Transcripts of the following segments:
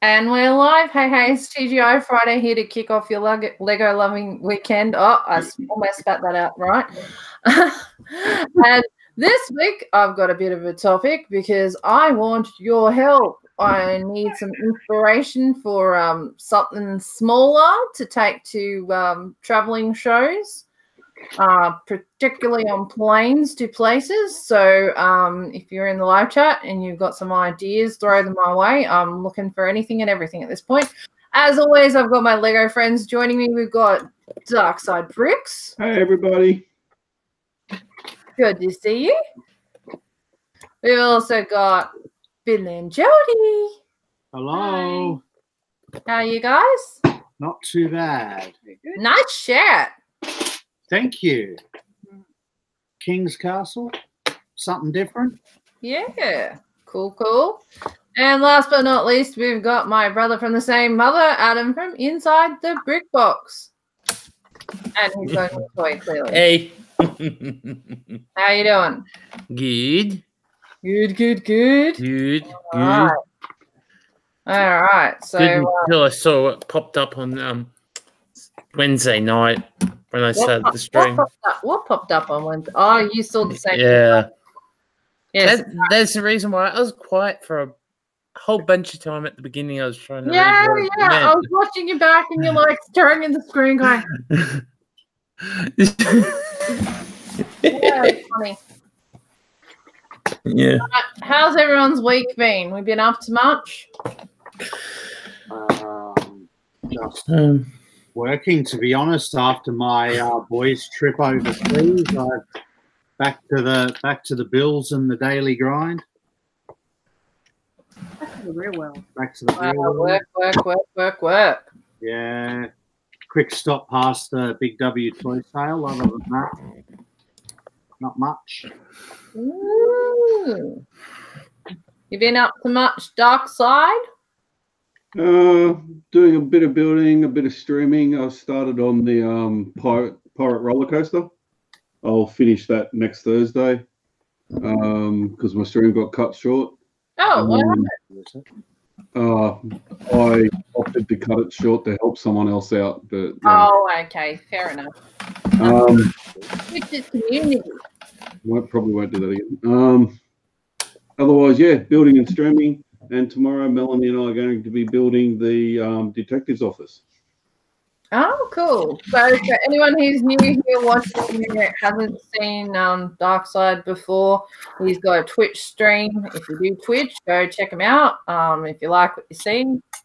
And we're live. Hey, hey, it's TGI Friday here to kick off your Lego, loving weekend. Oh, I almost spat that out, right? and this week, I've got a bit of a topic because I want your help. I need some inspiration for um, something smaller to take to um, traveling shows, uh, particularly on planes to places. So um, if you're in the live chat and you've got some ideas, throw them my way. I'm looking for anything and everything at this point. As always, I've got my Lego friends joining me. We've got Dark Side Bricks. Hey everybody. Good to see you. We've also got Bill and Jody. Hello. How are you guys? Not too bad. Nice chat. Thank you. King's Castle. Something different. Yeah. Cool, cool. And last but not least, we've got my brother from the same mother, Adam from inside the brick box. And he's going to toy clearly. Hey. How you doing? good. Good, good, good. Good. All right. Good. All right. So Good uh, until I saw it popped up on um Wednesday night when I what, started pop- the stream. what popped up? What popped up on Wednesday? Oh, you saw the same. Yeah. Yes. That, that's the reason why I was quiet for a whole bunch of time at the beginning. I was trying to Yeah, read what yeah. I was watching you back, and you're like staring at the screen, going, "Yeah, it's funny." yeah. How's everyone's week been? We've been up to much. Um, just Um, working, to be honest. After my uh, boys' trip overseas, I back to the back to the bills and the daily grind. Back to the real well. Back to the Wow, real world. work, work, work, work, work. Yeah. Quick stop past the Big W toy sale. Other than that, not much. Ooh. You been up to much dark side? Uh, doing a bit of building, a bit of streaming. I started on the um, pirate pirate roller coaster. I'll finish that next Thursday Um because my stream got cut short. Oh, what Um, happened? uh, I opted to cut it short to help someone else out, but Oh, okay, fair enough. um, Which is community. won't, probably won't do that again. Um, otherwise, yeah, building and streaming. And tomorrow, Melanie and I are going to be building the um, detective's office. Oh, cool. So, for anyone who's new here watching who hasn't seen um, Dark Side before, he's got a Twitch stream. If you do Twitch, go check him out. Um, if you like what you see,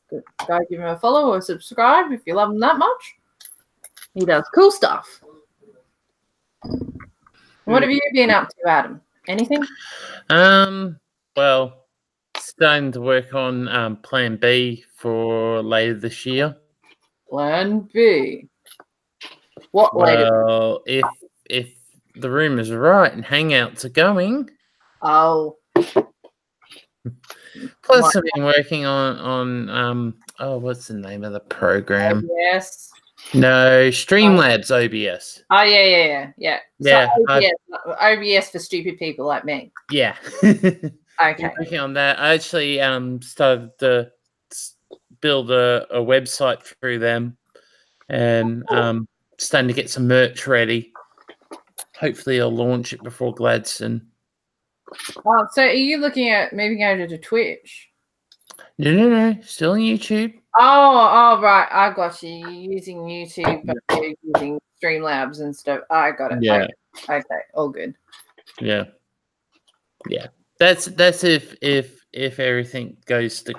go go give him a follow or subscribe if you love him that much. He does cool stuff. What have you been up to, Adam? Anything? Um, well, starting to work on um, Plan B for later this year. Plan B. What later? Well, if if the room is right and hangouts are going, Oh, plus I've been working on on um oh what's the name of the program? yes. No, Streamlabs OBS. Oh, yeah, yeah, yeah, yeah. Yeah, So OBS, OBS for stupid people like me. Yeah. Okay. working on that. I actually um started to build a, a website through them and um starting to get some merch ready. Hopefully I'll launch it before Gladstone. Oh, so are you looking at moving over to Twitch? No, no, no. Still on YouTube. Oh, oh, right. I got you. You're using YouTube, but you're using Streamlabs and stuff. I got it. Yeah. Okay, okay. all good. Yeah. Yeah. That's that's if if if everything goes to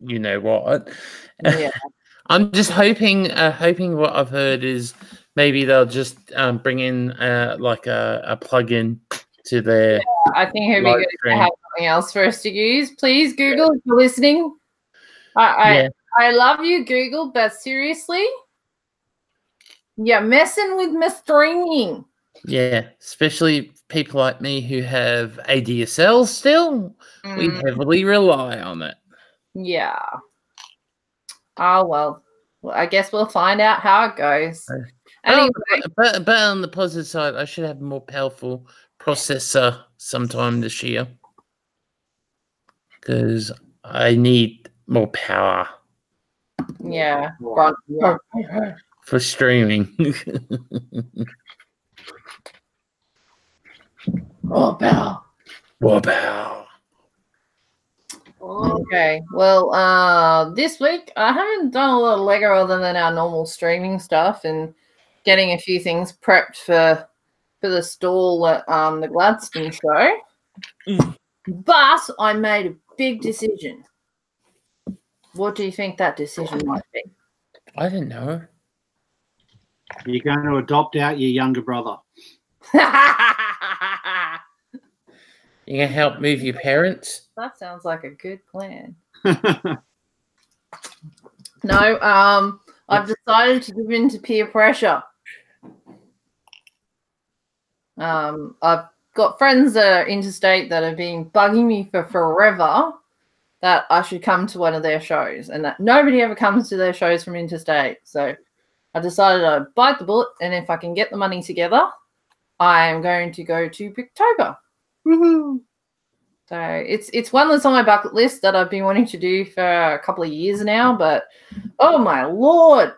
you know what. Yeah. I'm just hoping uh, hoping what I've heard is maybe they'll just um, bring in uh, like a, a plug-in to their I think it'd be good stream. to have something else for us to use. Please, Google, if you're listening. I, I, Yeah. I love you, Google, but seriously, you're messing with my streaming. yeah, especially people like me who have ADSL still. We Mm, heavily rely on it. yeah. Oh well. well. I guess we'll find out how it goes. Uh, Anyway, But, but but on the positive side, I should have a more powerful processor sometime this year because I need more power Yeah. Right. Right. for streaming. Oh, power. more power. Okay. Well, uh, this week I haven't done a lot of Lego other than our normal streaming stuff and getting a few things prepped for for the stall at um, the Gladstone show. Mm. But I made a big decision. What do you think that decision might be? I don't know. You're going to adopt out your younger brother. That You gonna help move your parents? That sounds like a good plan. No, um, I've decided to give in to peer pressure. Um, I've got friends that are interstate that have been bugging me for forever that I should come to one of their shows, and that nobody ever comes to their shows from interstate. So I decided I'd bite the bullet, and if I can get the money together, I am going to go to Bricktober. So it's it's one that's on my bucket list that I've been wanting to do for a couple of years now. But oh my lord,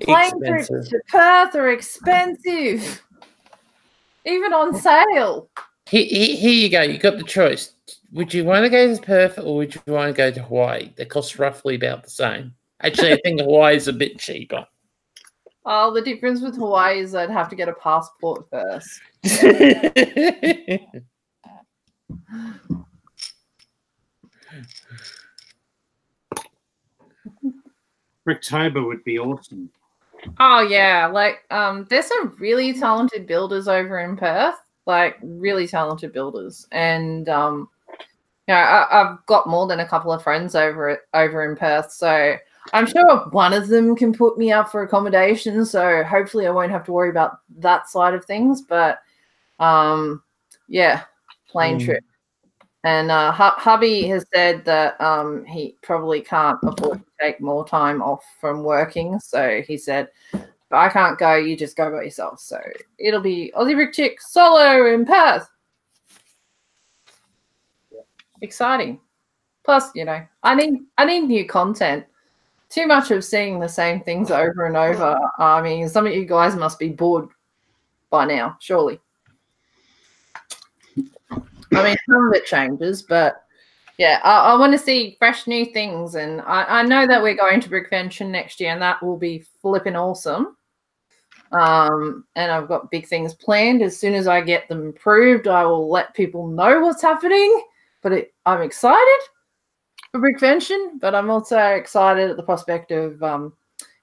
plane trips Expensive. to Perth are expensive, even on sale. Here, here, here you go. You got the choice. Would you want to go to Perth or would you want to go to Hawaii? They cost roughly about the same. Actually, I think Hawaii is a bit cheaper. Oh, the difference with Hawaii is I'd have to get a passport first. Bricktober would be awesome. Oh yeah, like um, there's some really talented builders over in Perth, like really talented builders, and um, you know, I, I've got more than a couple of friends over over in Perth, so I'm sure one of them can put me up for accommodation. So hopefully, I won't have to worry about that side of things. But um, yeah, plane Mm. trip. And uh, hu- hubby has said that um, he probably can't afford to take more time off from working. So he said, I can't go, you just go by yourself. So it'll be Aussie Brick Chick solo in Perth. Exciting. Plus, you know, I need I need new content. Too much of seeing the same things over and over. I mean, some of you guys must be bored by now, surely. I mean, some of it changes, but yeah, I, I want to see fresh new things. And I, I know that we're going to Brickvention next year, and that will be flipping awesome. Um, and I've got big things planned. As soon as I get them approved, I will let people know what's happening. But it, I'm excited for Brickvention, but I'm also excited at the prospect of, um,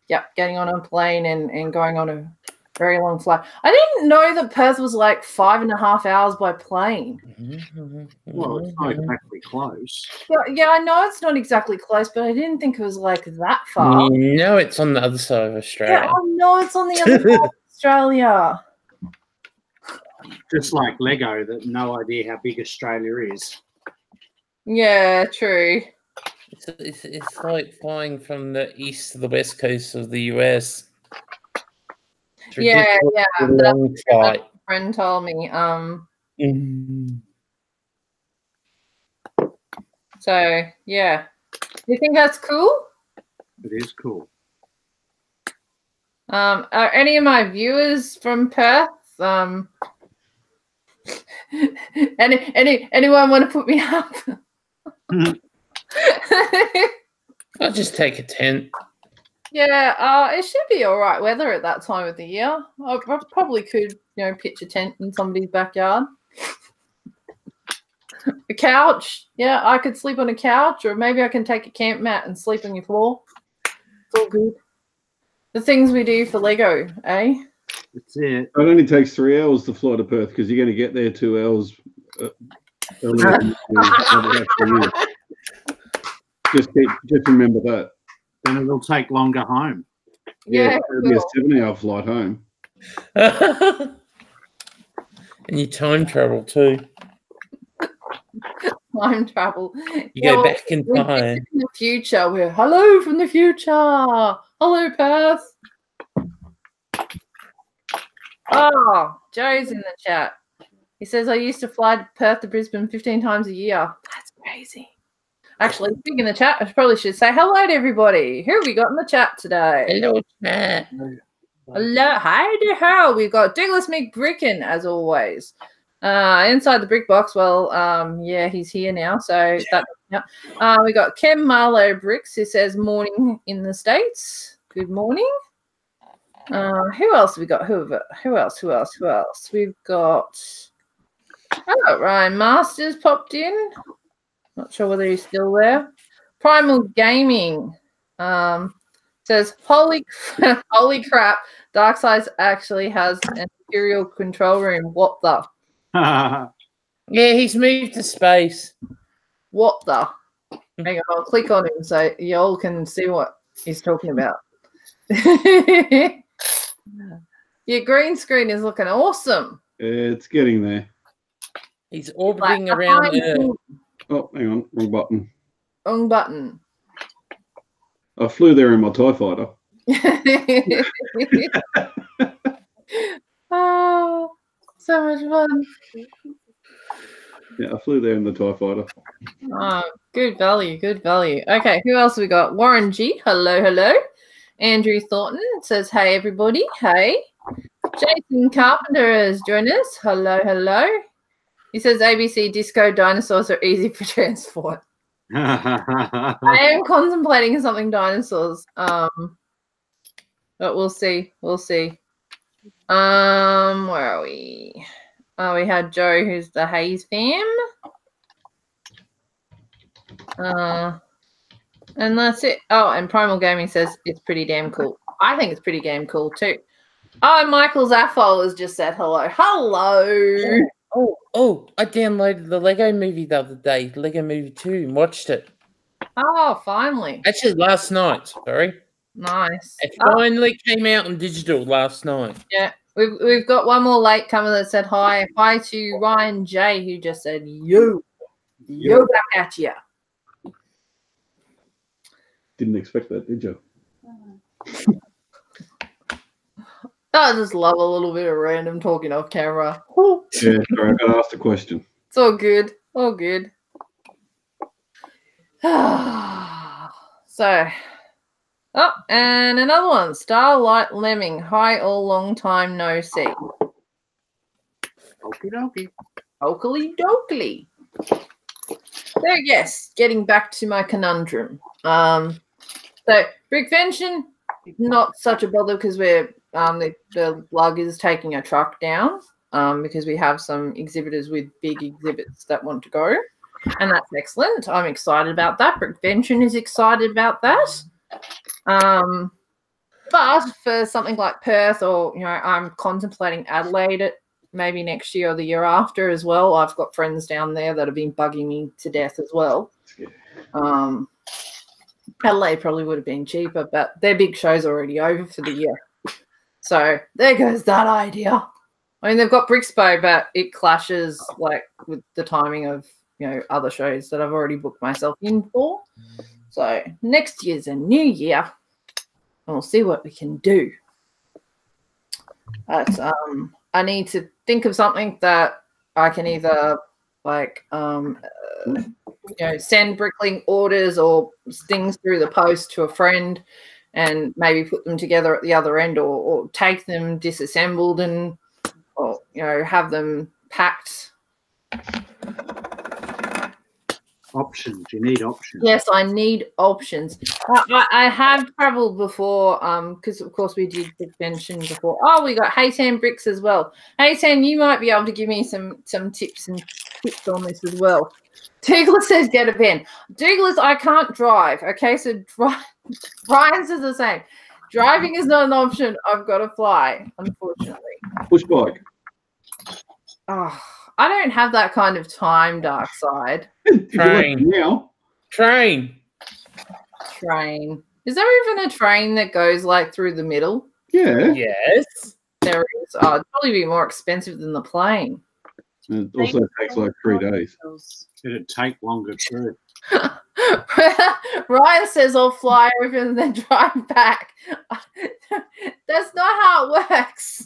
yeah, getting on a plane and, and going on a very long flight. I didn't know that Perth was like five and a half hours by plane. Well, it's not exactly close. Yeah, yeah, I know it's not exactly close, but I didn't think it was like that far. You know it's on the other side of Australia. Yeah, I know it's on the other side of Australia. Just like Lego, that no idea how big Australia is. Yeah, true. It's, it's, it's like flying from the east to the west coast of the US. Yeah, yeah. a That's flight. what friend told me. Um, Mm. so yeah. You think that's cool? It is cool. Um, are any of my viewers from Perth? Um, any any anyone want to put me up? I'll just take a tent. yeah, uh, it should be all right weather at that time of the year. I, I probably could, you know, pitch a tent in somebody's backyard. a couch, yeah, I could sleep on a couch, or maybe I can take a camp mat and sleep on your floor. It's all good. The things we do for Lego, eh? That's it. It only takes three hours to fly to Perth because you're going to get there two hours. Uh, earlier than you actually is. Just keep, just remember that. Then it'll take longer home. Yeah, it'll be a seven-hour flight home. and you time travel too. time travel. You Yeah, go back in time. in the future. We're hello from the future. Hello, Perth. Oh, Joe's in the chat. He says I used to fly to Perth to Brisbane 15 times a year. That's crazy. Actually, speaking in the chat, I probably should say hello to everybody. Who have we got in the chat today? Hello, chat. Hello, hi to how we've got Douglas McBricken as always. Uh, inside the brick box. Well, um, yeah, he's here now. So that yeah. Uh, we got Kem Marlowe Bricks who says morning in the states. Good morning. Uh, who else have we got? Who who else? Who else? Who else? We've got oh Ryan Masters popped in. Not sure whether he's still there. Primal Gaming um, says, "Holy, holy crap! Darkside actually has an Imperial control room. What the? yeah, he's moved to space. What the? Hang on, I'll click on him so y'all can see what he's talking about. Your green screen is looking awesome. It's getting there. He's orbiting like around Earth. Oh, hang on, wrong button. Wrong button. I flew there in my TIE fighter. oh, so much fun. Yeah, I flew there in the TIE fighter. Oh, good value, good value. Okay, who else we got? Warren G. Hello, hello. Andrew Thornton says, Hey, everybody. Hey. Jason Carpenter has joined us. Hello, hello. He says ABC disco dinosaurs are easy for transport. I am contemplating something dinosaurs. Um, but we'll see. We'll see. Um, where are we? Oh, we had Joe, who's the Hayes fam. Uh, and that's it. Oh, and Primal Gaming says it's pretty damn cool. I think it's pretty damn cool too. Oh, Michael Zaffol has just said hello. Hello. Oh, oh, I downloaded the Lego movie the other day, Lego Movie 2, and watched it. Oh, finally. Actually, last night. Sorry. Nice. It oh. finally oh. came out on digital last night. Yeah. We've, we've got one more late comer that said hi. Hi to Ryan J, who just said, you. Yo back at you. Didn't expect that, did you? I just love a little bit of random talking off camera. yeah, sorry, I got to ask the question. It's all good. All good. so, oh, and another one. Starlight Lemming. Hi, all long time no see. Okie dokie. Oakley dokley. So, yes, getting back to my conundrum. Um, so, Brickvention, not such a bother because we're um, the, the lug is taking a truck down um, because we have some exhibitors with big exhibits that want to go. And that's excellent. I'm excited about that. Brickvention is excited about that. Um, but for something like Perth or, you know, I'm contemplating Adelaide maybe next year or the year after as well. I've got friends down there that have been bugging me to death as well. Um, Adelaide probably would have been cheaper, but their big show's already over for the year. So there goes that idea. I mean, they've got Brixpo, but it clashes like with the timing of you know other shows that I've already booked myself in for. So next year's a new year, and we'll see what we can do. But um, I need to think of something that I can either like um, uh, you know send Bricklink orders or things through the post to a friend and maybe put them together at the other end or, or take them disassembled and or you know have them packed. Options. You need options. Yes i need options. I, I have traveled before um because of course we did mention before. Oh we got Haytan bricks as well. Haytan you might be able to give me some some tips and tips on this as well. Douglas says get a pen. Douglas, I can't drive. Okay, so Brian says the same. Driving is not an option. I've got to fly, unfortunately. Push bike. Oh, I don't have that kind of time, Dark Side. Train. Train. Train. Is there even a train that goes like through the middle? Yeah. Yes. There is. Oh, it'd probably be more expensive than the plane. It also takes like three days. It'd take longer too. Ryan says I'll fly over and then drive back. That's not how it works.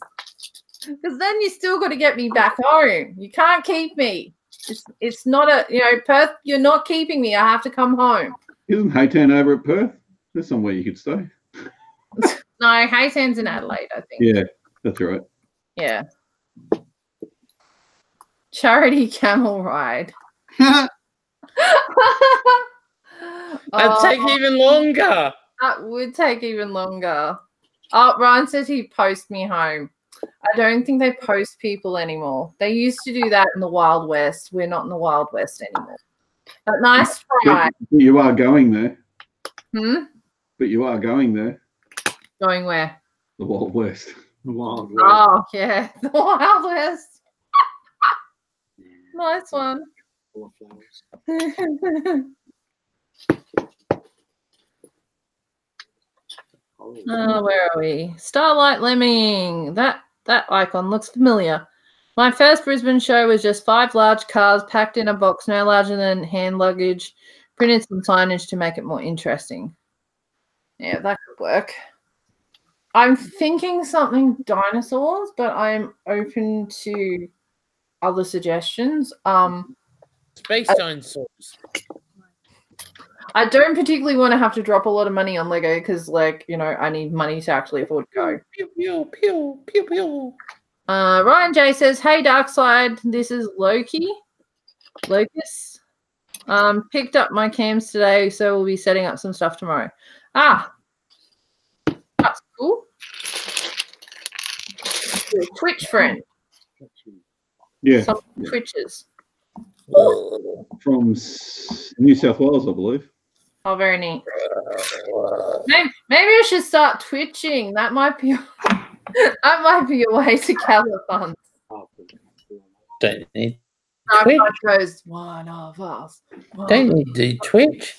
Because then you still got to get me back home. You can't keep me. It's it's not a you know Perth. You're not keeping me. I have to come home. Isn't Haytown over at Perth? There's somewhere you could stay. No, Haytan's in Adelaide. I think. Yeah, that's right. Yeah. Charity camel ride. That'd Oh, take even longer. that would take even longer. Oh, Ryan says he post me home. I don't think they post people anymore. They used to do that in the Wild West. We're not in the Wild West anymore. But nice try. But you are going there. Hmm? But you are going there. Going where? The Wild West. The Wild West. Oh, yeah. The Wild West. nice one. Full of flowers. Oh, where are we? Starlight Lemming. That that icon looks familiar. My first Brisbane show was just five large cars packed in a box no larger than hand luggage. Printed some signage to make it more interesting. Yeah, that could work. I'm thinking something dinosaurs, but I'm open to other suggestions. Um, Space dinosaurs. I don't particularly want to have to drop a lot of money on Lego because, like, you know, I need money to actually afford to go. Pew pew pew pew pew. Uh, Ryan J says, "Hey, Darkside, this is Loki, Locus. Um, picked up my cams today, so we'll be setting up some stuff tomorrow. Ah, that's cool. Twitch friend, Yeah, some Twitches. From New South Wales, I believe. Oh, very neat. Maybe, maybe I should start twitching. That might be that might be a way to gather funds. Don't need Darkside Twitch? goes one of us. one don't need to do Twitch.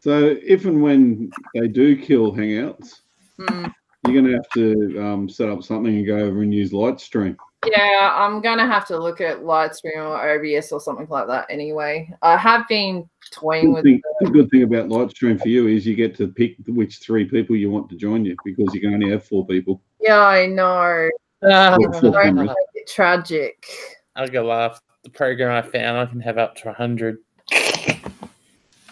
So if and when they do kill Hangouts, Hmm. you're going to have to um, set up something and go over and use Lightstream. Yeah, I'm gonna have to look at Lightstream or OBS or something like that. Anyway, I have been toying Good with. thing, the good thing about Lightstream for you is you get to pick which three people you want to join you because you can only have four people. Yeah, I know. Well, It's full going to camera. make it tragic. I'll go laugh. The program I found, I can have up to 100.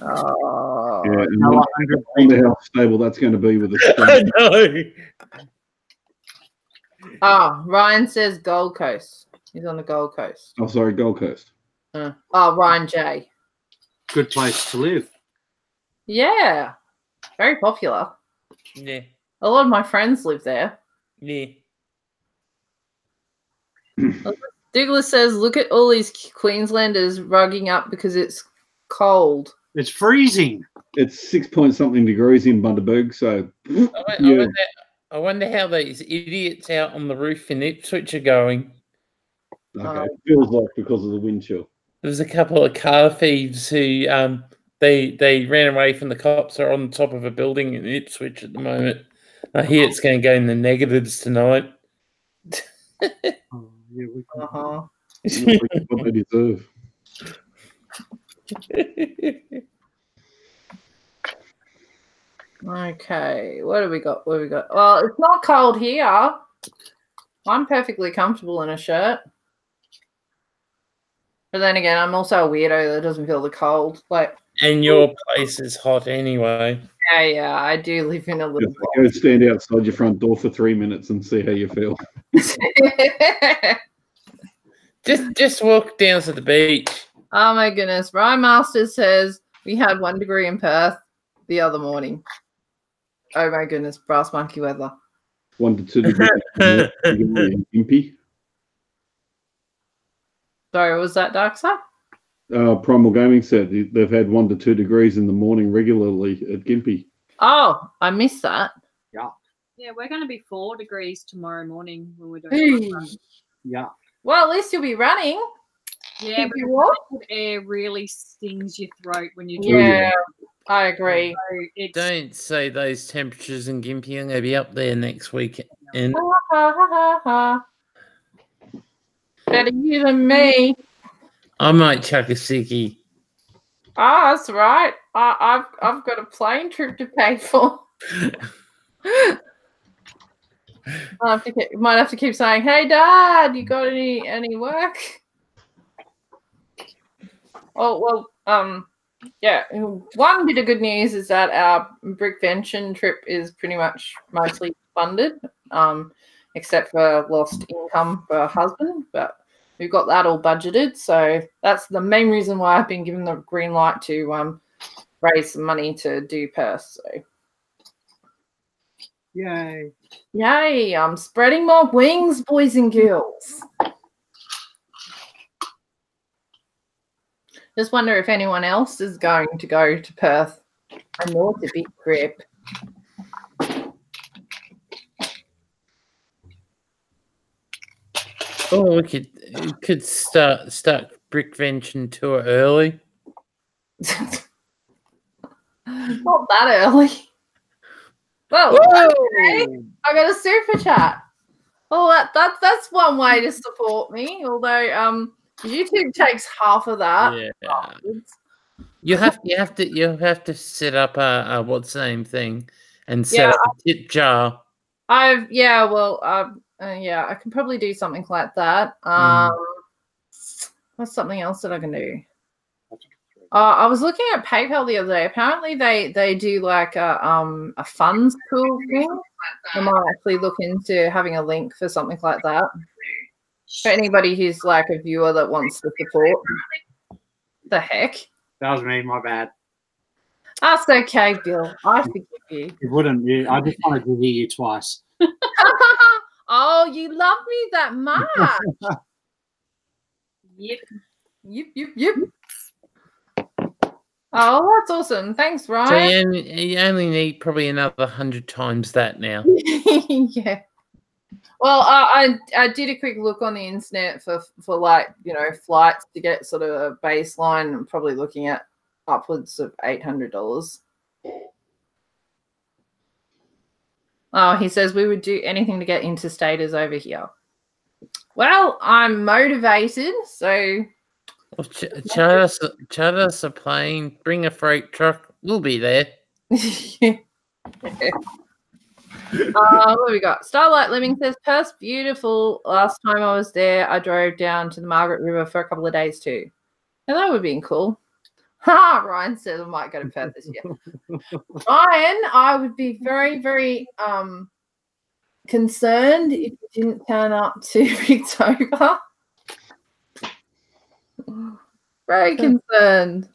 Oh, Yeah, and How I 100 wonder how stable that's going to be with a stream. no. Oh, Ryan says Gold Coast. He's on the Gold Coast. oh, sorry, Gold Coast. Uh, oh, Ryan J. good place to live. Yeah, very popular. Yeah. A lot of my friends live there. Yeah. Douglas says, "Look at all these Queenslanders rugging up because it's cold." It's freezing. It's six point something degrees in Bundaberg, so I, won- I, Yeah. wonder, I wonder how these idiots out on the roof in Ipswich are going. okay, it feels like because of the wind chill. There was a couple of car thieves who um they they ran away from the cops. Are on top of a building in Ipswich at the moment. I hear it's going to go in the negatives tonight. Oh, yeah, we can- Uh huh. what they deserve. Okay, what do we got? What do we got? Well, it's not cold here. I'm perfectly comfortable in a shirt. But then again, I'm also a weirdo that doesn't feel the cold. Like, and your place is hot anyway. yeah, yeah, I do live in a little Just Go stand outside your front door for three minutes and see how you feel. Just just walk down to the beach. oh my goodness. Ryan Masters says we had one degree in Perth the other morning. Oh my goodness, brass monkey weather. One to two degrees. Impy. Sorry, was that dark side? Uh, Primal Gaming said they've had one to two degrees in the morning regularly at Gympie. Oh, I missed that. Yeah, Yeah, we're going to be four degrees tomorrow morning when we're doing. Hey. our run. Yeah. Well, at least you'll be running. Yeah, If but you the cold air really stings your throat when you're Yeah. doing Yeah, I agree. So Don't say those temperatures in Gympie are going to be up there next week. And. Better you than me. I might chuck a sickie. Ah, that's right. I, I've I've got a plane trip to pay for. I have to keep, might have to keep saying, "Hey, Dad, you got any any work?" Oh well, um, yeah. One bit of good news is that our Brickvention trip is pretty much mostly funded, um, except for lost income for her husband. But we've got that all budgeted, so that's the main reason why I've been given the green light to um raise some money to do Perth. So Yay. yay! I'm spreading my wings, boys and girls. Just wonder if anyone else is going to go to Perth. I know it's a big trip. Oh, we could we could start start Brickvention tour early. Not that early. Well, okay. I got a super chat. Well, that, that that's one way to support me. Although um, YouTube takes half of that. Yeah. You have you have to you have to set up a, a what's the name thing and set Yeah, up a tip jar. I've yeah, well, um, uh, yeah, I can probably do something like that. Um, what's something else that I can do? Uh, I was looking at PayPal the other day. Apparently, they they do like a um a funds pool thing. I might actually look into having a link for something like that. For anybody who's like a viewer that wants to support. The heck? That was me, my bad. That's okay, Bill. I forgive you. You wouldn't. You, I just wanted to hear you twice. oh, you love me that much. Yep. Yep, yep, yep. Oh, that's awesome. Thanks, So Ryan. you only, you only need probably another hundred times that now. yeah. Well, uh, I I did a quick look on the internet for for like you know flights to get sort of a baseline. I'm probably looking at upwards of eight hundred dollars. Oh, he says we would do anything to get interstaters over here. Well, I'm motivated, so Well, ch- charter us, charter us a plane, bring a freight truck. We'll be there. uh, what have we got? Starlight Lemming says Perth's beautiful. Last time I was there, I drove down to the Margaret River for a couple of days too. And that would have been cool. Ha! Ryan says I might go to Perth this year. Ryan, I would be very, very um concerned if you didn't turn up to Victoria. Very concerned.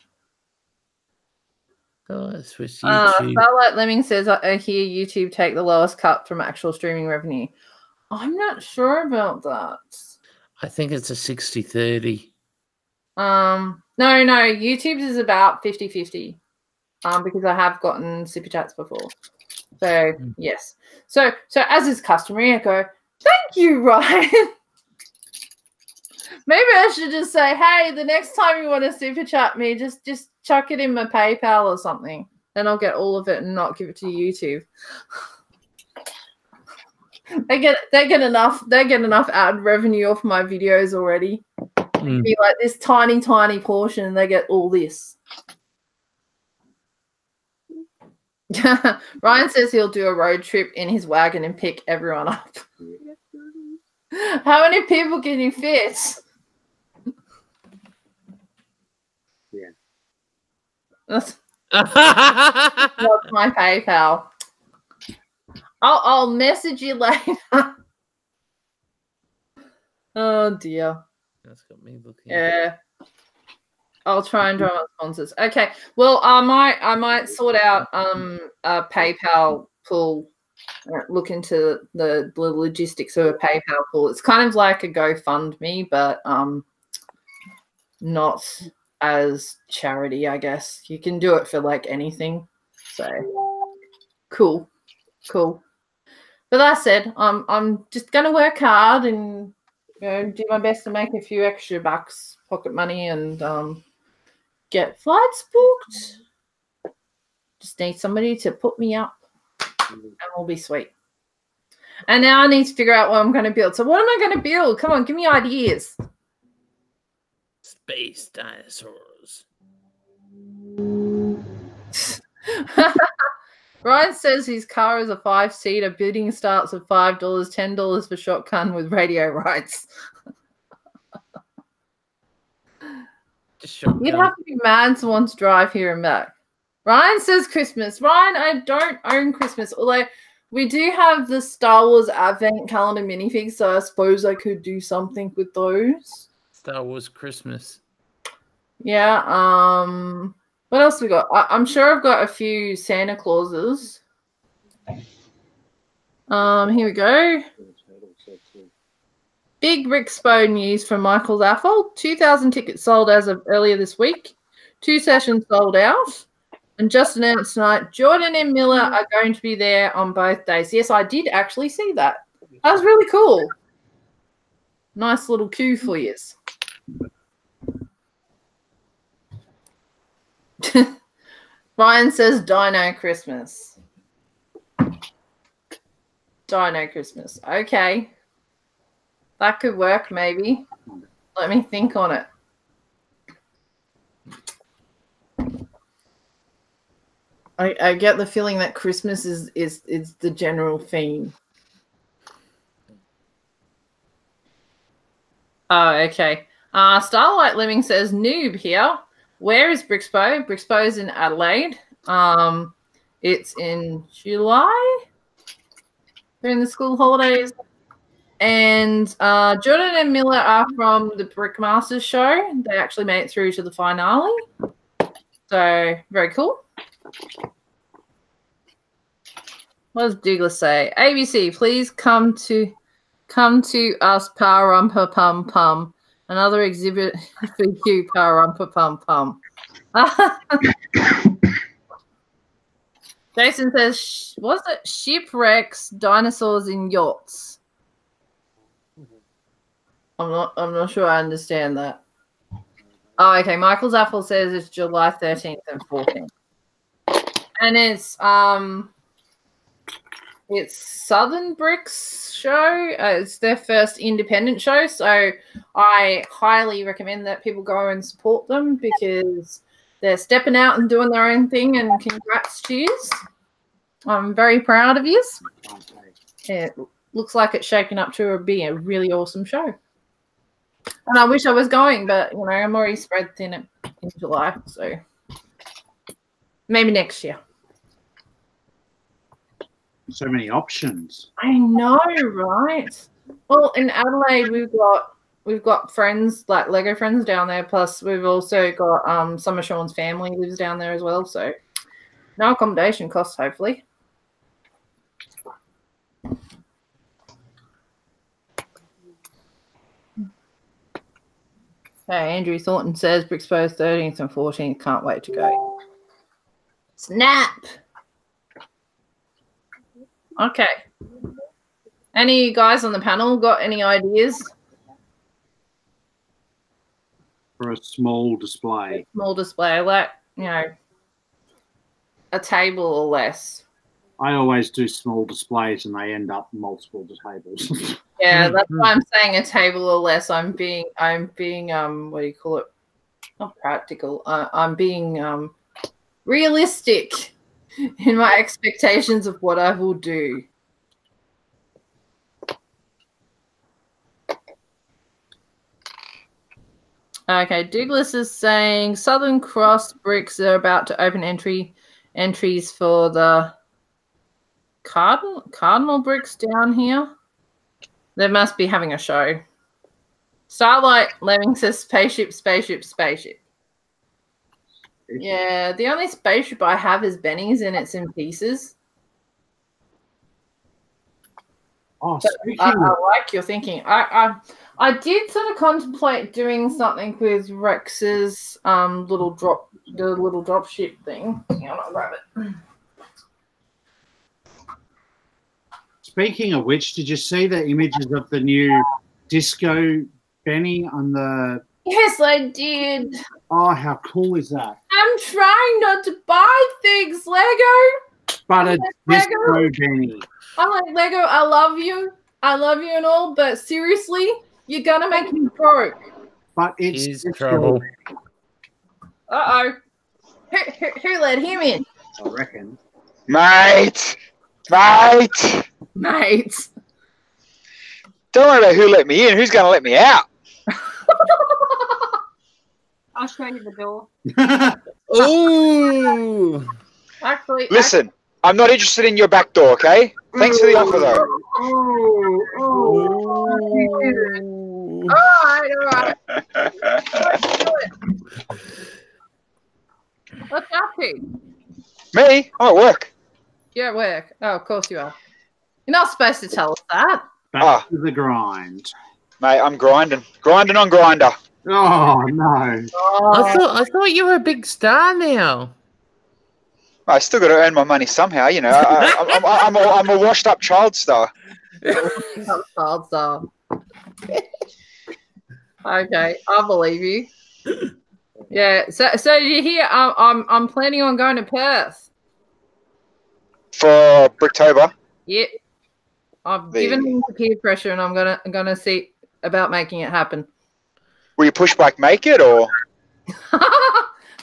I switch Uh. Starlight Lemming says, I I hear YouTube take the lowest cut from actual streaming revenue. I'm not sure about that. I think it's a 60 30. Um, no, no, YouTube's is about 50 50 um, because I have gotten super chats before. So, Mm. yes. So, so as is customary, I go, thank you, Ryan. Maybe I should just say, hey, the next time you want to super chat me, just just chuck it in my PayPal or something. Then I'll get all of it and not give it to YouTube. they get they get enough they get enough ad revenue off my videos already. Mm. Be like this tiny, tiny portion, and they get all this. Ryan says he'll do a road trip in his wagon and pick everyone up. How many people can you fit? That's, that's my PayPal. I'll, I'll message you later. oh dear. That's got me looking. Yeah. I'll try and draw on sponsors. Okay. Well, I might I might sort out um a PayPal pool. uh, Look into the, the logistics of a PayPal pool. It's kind of like a GoFundMe, but um, not as charity. I guess you can do it for like anything. So cool, cool. But that said, I'm I'm just gonna work hard and you know, do my best to make a few extra bucks, pocket money, and um, get flights booked. Just need somebody to put me up, and we'll be sweet. And now I need to figure out what I'm to build. So, what am I to build? Come on, give me ideas. Space dinosaurs. Ryan says his car is a five seater. Bidding starts at $5, $10 for shotgun with radio rights. Just Just You'd have to be mad to want to drive here and back. Ryan says Christmas. Ryan, I don't own Christmas, although we do have the Star Wars Advent calendar minifigs, so I suppose I could do something with those. Star Wars Christmas. Yeah. Um. What else we got? I- I'm sure I've got a few Santa Clauses. Um. Here we go. Big Brixpo news from Michael Zaffel. 2,000 tickets sold as of earlier this week. Two sessions sold out. And just announced tonight, Jordan and Miller are going to be there on both days. Yes, I did actually see that. That was really cool. Nice little cue for you. Ryan says Dino Christmas. Dino Christmas. Okay. That could work, maybe. Let me think on it. I, I get the feeling that Christmas is, is is the general theme. Oh, okay. Uh, Starlight Lemming says noob here. Where is Brixpo? Brixpo is in Adelaide. Um, it's in July during the school holidays. And uh, Jordan and Miller are from the Brickmasters show. They actually made it through to the finale. So very cool. What does Douglas say? ABC, please come to come to us, rumpa pum pum. Another exhibit for you, power rumpa pum pum. Jason says, was it? Shipwrecks, dinosaurs in yachts. I'm not. I'm not sure I understand that. Oh, okay. Michael Zaffel says it's July 13th and 14th, and it's um, it's Southern Bricks show. Uh, it's their first independent show, so I highly recommend that people go and support them because they're stepping out and doing their own thing. And congrats you. I'm very proud of you. It looks like it's shaping up to be a really awesome show. And I wish I was going, but you know, I'm already spread thin in in July, so maybe next year. So many options. I know, right? Well, in Adelaide, we've got we've got friends like Lego friends down there. Plus, we've also got um some of Sean's family lives down there as well. So, no accommodation costs, hopefully. Hey, Andrew Thornton says Brixpo 13th and 14th. Can't wait to go. Snap. Okay. Any guys on the panel got any ideas? for a small display. Small display, like you know, a table or less. I always do small displays and they end up multiple tables. Yeah, Mm, that's mm. why I'm saying a table or less. I'm being, I'm being, um, what do you call it? Not practical. Uh, I'm being um, realistic in my expectations of what I will do. Okay, Douglas is saying Southern Cross bricks are about to open entry entries for the Cardinal Cardinal bricks down here. They must be having a show. Starlight Lemming says spaceship, spaceship, spaceship. Yeah, the only spaceship I have is Benny's and it's in pieces. Oh, speaking I, I like your thinking. I, I I did sort of contemplate doing something with Rex's um little drop the little drop ship thing. Hang on, I'll grab it. speaking of which, did you see the images of the new disco Benny on the? Yes, I did. Oh, how cool is that? I'm trying not to buy things, Lego. But it's Lego. disco Benny. I'm like Lego. I love you. I love you and all, but seriously, you're gonna make me broke. But it's He's disco trouble. Benny, Uh oh. Who, who, who let him in, I reckon. Mate, mate. mate? Don't worry about who let me in. Who's going to let me out? I'll show you the door. Ooh. Actually, Listen, I'm not interested in your back door, okay? Thanks for the offer, though. Oh, oh, Ooh. all right, all right. Let's do it. What's up to? Me? I'm at work. You're at work. Oh, of course you are. You're not supposed to tell us that. Back Ah. to the grind. Mate, I'm grinding. Grinding on grinder. Oh no. I Oh, thought I thought you were a big star now. I still got to earn my money somehow, you know. I, I, I'm, I'm, a, I'm a washed up child star. child star. okay, I believe you. Yeah. So, so you hear? I'm, I'm, I'm planning on going to Perth. For Bricktober. Yep. I've There given you him the peer pressure, and I'm gonna, I'm gonna see about making it happen. Will you push back make it or?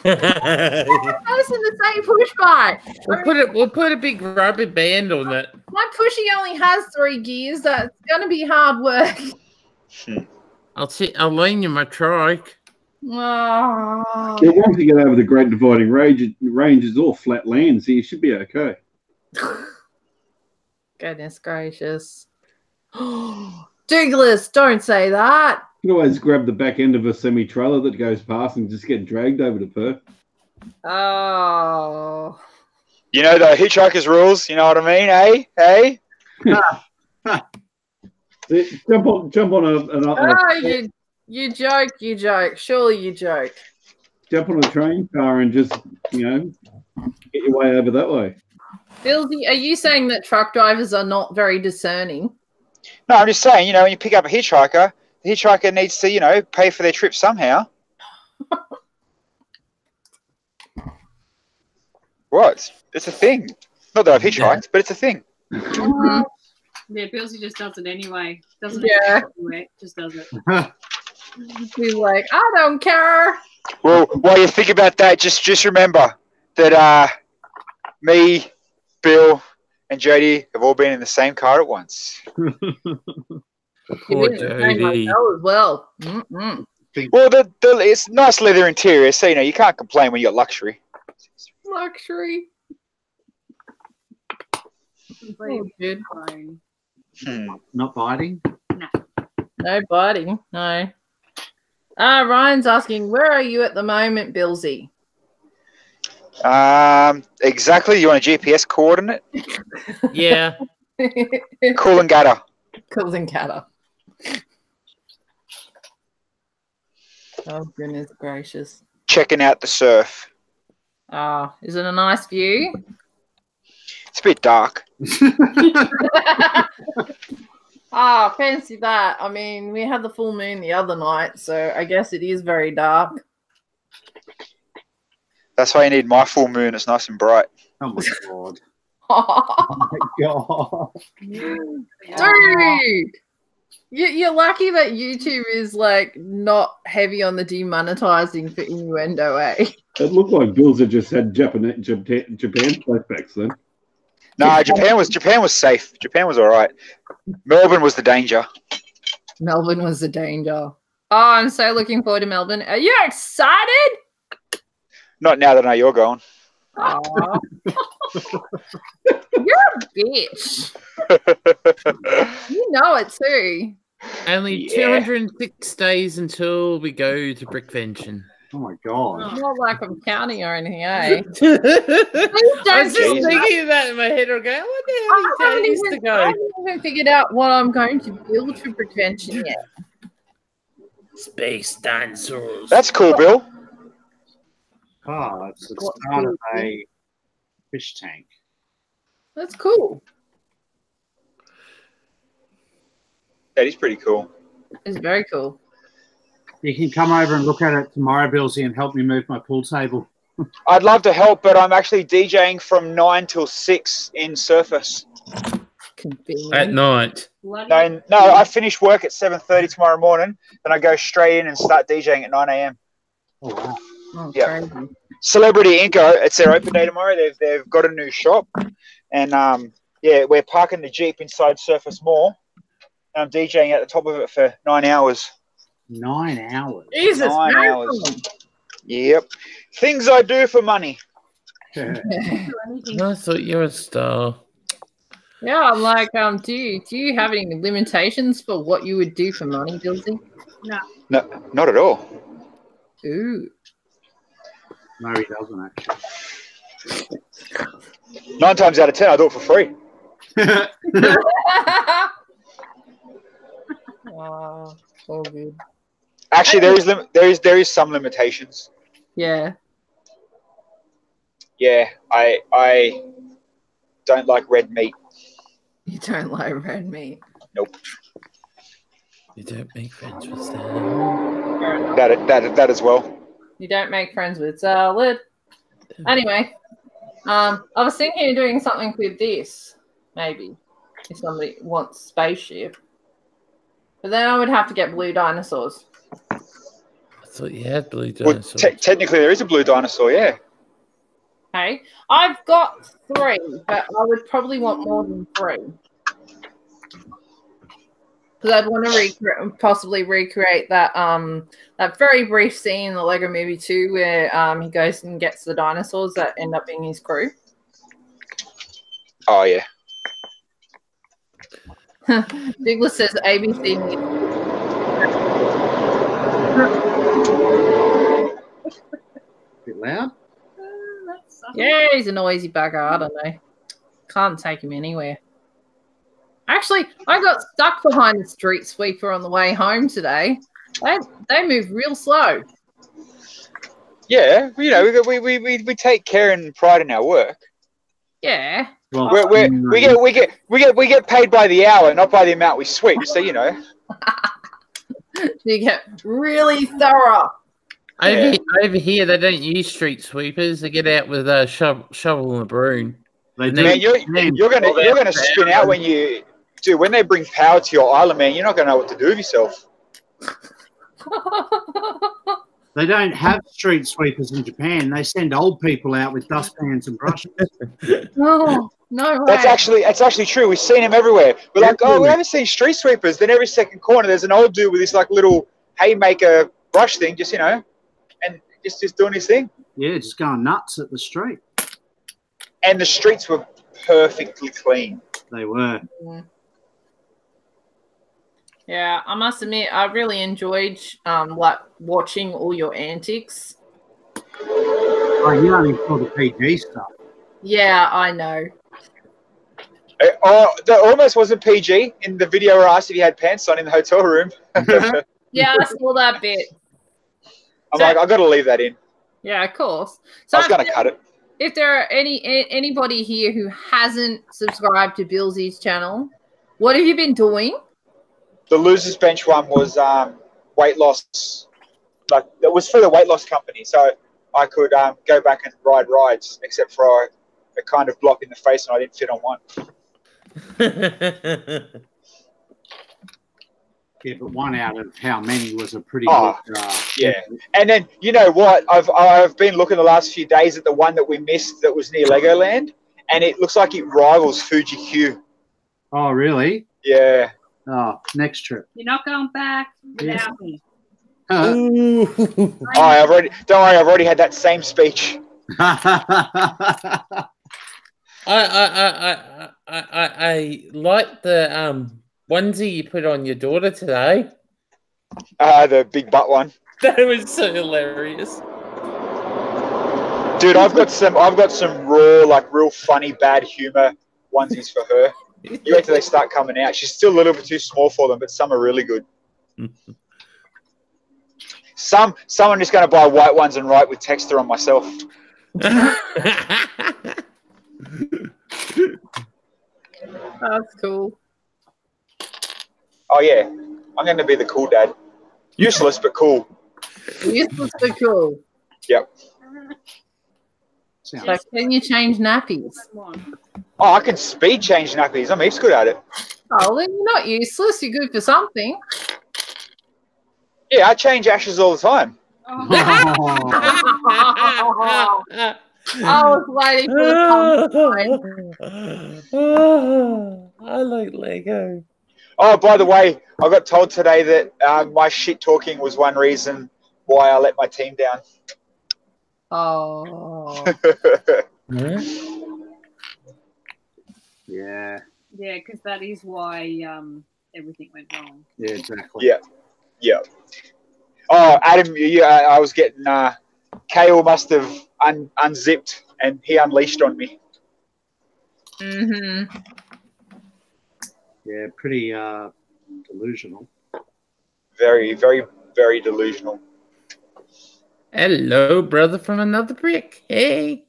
we'll Person to say push by. put it. We'll put a big rubber band on it. My pushy only has three gears. That's gonna be hard work. Hmm. I'll see. I'll loan you my trike. Oh. Yeah, once you get over the Great Dividing Range, it- range is all flat land, so you should be okay. Goodness gracious. Douglas, don't say that. You can always grab the back end of a semi trailer that goes past and just get dragged over to Perth. Oh. You know the hitchhiker's rules, you know what I mean, eh? Hey? Eh, Jump on, jump on a, an, a, Oh, you, you joke, you joke. Surely you joke. jump on a train car and just you know get your way over that way. Bilsy, are you saying that truck drivers are not very discerning? No, I'm just saying, you know, when you pick up a hitchhiker, the hitchhiker needs to, you know, pay for their trip somehow. what? It's a thing. Not that I've hitchhiked, but it's a thing. Mhm. Yeah, Bilsy just does it anyway. Doesn't Yeah. it? Just does it. He's like, I don't care. Well, while you think about that, just just remember that uh, me, Bill, and Jody have all been in the same car at once. Poor You didn't Jody. as well. Mm-mm. Well, the, the it's nice leather interior, so you know you can't complain when you got luxury. Luxury. Oh, dude. Hmm. Not biting. No biting. No. Uh, Ryan's asking, where are you at the moment, Bilsy? Um, exactly. You want a GPS coordinate? Yeah. Coolangatta. Cool and Coolangatta. Oh, goodness gracious. Checking out the surf. Ah, is it a nice view? It's a bit dark. Ah, fancy that. I mean, we had the full moon the other night, so I guess it is very dark. That's why you need my full moon. It's nice and bright. Oh my god. Oh my god. you, you're lucky that YouTube is like not heavy on the demonetizing for innuendo, eh? It looked like Bills had just had Japan Japan, Japan flashbacks then. No, Japan was Japan was safe. Japan was all right. Melbourne was the danger. Melbourne was the danger. Oh, I'm so looking forward to Melbourne. Are you excited? Not now that I know you're going. You're a bitch. You know it too. Only Yeah. 206 days until we go to Brickvention. Oh my god. It's not like I'm counting or anything, eh? I Please was don't just do that. thinking of that in my head. I'm going, what I the hell haven't, days to even, I haven't even figured out what I'm going to build for Brickvention yet. Space dinosaurs. That's cool, Bill. Oh, it's the What start of a fish tank. That's cool. That is pretty cool. It's very cool. You can come over and look at it tomorrow, Bilsy, and help me move my pool table. I'd love to help, but I'm actually DJing from nine till six in Surface. Convenient. At night. No, no, I finish work at seven thirty tomorrow morning. Then I go straight in and start DJing at nine a.m. Oh, wow. Oh, Yeah. crazy. Celebrity Inco, it's their open day tomorrow. They've they've got a new shop, and um, yeah, we're parking the jeep inside Surface Mall. And I'm DJing at the top of it for nine hours. Nine hours. Jesus, Nine very hours. Yep. Things I do for money. Do anything. I thought you were a star. Yeah, I'm like, um, do you do you have any limitations for what you would do for money, Dilsey? No, not at all. Ooh. No, he doesn't actually. Nine times out of ten, I do it for free. wow. All good. Actually, there is lim- there is there is some limitations. Yeah. Yeah, I I don't like red meat. You don't like red meat. Nope. You don't make friends with them. That that that as well. You don't make friends with salad. Anyway, um, I was thinking of doing something with this, maybe, if somebody wants spaceship. But then I would have to get blue dinosaurs. I thought you had blue Well, dinosaurs. te- technically, there is a blue dinosaur. Yeah. Okay, I've got three, but I would probably want more than three. Because I'd want to recre- possibly recreate that um that very brief scene in the Lego Movie 2 where um he goes and gets the dinosaurs that end up being his crew. Oh yeah. Douglas says ABC bit loud. Yeah, he's a noisy bugger. I don't know. Can't take him anywhere. Actually, I got stuck behind the street sweeper on the way home today. They they move real slow. Yeah, you know, we, we, we, we take care and pride in our work. Yeah. Well, We're, we're, we get we get we get we get paid by the hour, not by the amount we sweep. So you know, You get really thorough. Over, Yeah. he- over here, they don't use street sweepers. They get out with a shovel, shovel and a broom. they Man, do. man, you're you're gonna you're gonna they're- spin out when you dude. When they bring power to your island, man, you're not gonna know what to do with yourself. They don't have street sweepers in Japan. They send old people out with dustpans and brushes. oh, no way. That's actually that's actually true. We've seen them everywhere. We're like, oh, we haven't seen street sweepers. Then every second corner, there's an old dude with this like little haymaker brush thing, just you know, and just just doing his thing. Yeah, just going nuts at the street. And the streets were perfectly clean. They were. yeah, I must admit, I really enjoyed um like watching all your antics. Oh, you only saw the PG stuff. Yeah, I know. Uh, Oh, that almost wasn't PG in the video where I asked if he had pants on in the hotel room. Yeah, I saw that bit. I'm like, I got to leave that in. Yeah, of course. I was if, going to cut it. if there are any anybody here who hasn't subscribed to Bilsy's channel, what have you been doing? The losers bench one was um, weight loss. Like that was for the weight loss company, so I could um, go back and ride rides, except for a, a kind of block in the face, and I didn't fit on one. Yeah, but one out of how many was a pretty Oh, good. Uh, yeah. And then you know what? I've I've been looking the last few days at the one that we missed that was near Legoland, and it looks like it rivals Fuji Q. Oh, really? Yeah. Oh, next trip. You're not going back without me. Uh, Ooh. Oh, I've already. Don't worry, I've already had that same speech. I, I, I, I, I, I, I like the um onesie you put on your daughter today. Uh, the big butt one, That was so hilarious. dude. I've got some. I've got some raw, like real funny, bad humor onesies for her. You wait till they start coming out. She's still a little bit too small for them, but some are really good. Some, some I'm just going to buy white ones and write with texture on myself. That's cool. Oh yeah, I'm going to be the cool dad. Useless but cool. Useless but cool. Sounds- So can you change nappies? Oh, I can speed change nappies. I'm heaps good at it. Oh, then you're not useless. You're good for something. Yeah, I change ashes all the time. Oh, I was waiting for the punchline. I like Lego. Oh, by the way, I got told today that uh, my shit talking was one reason why I let my team down. Oh. Yeah. Yeah, Yeah, because that is why um, everything went wrong. yeah, exactly. Yeah. yeah. Oh, Adam, yeah, I was getting. Uh, Kale must have un- unzipped and he unleashed on me. Mm-hmm. Yeah, pretty uh, delusional. Very, very, very delusional. Hello, brother from another brick. Hey.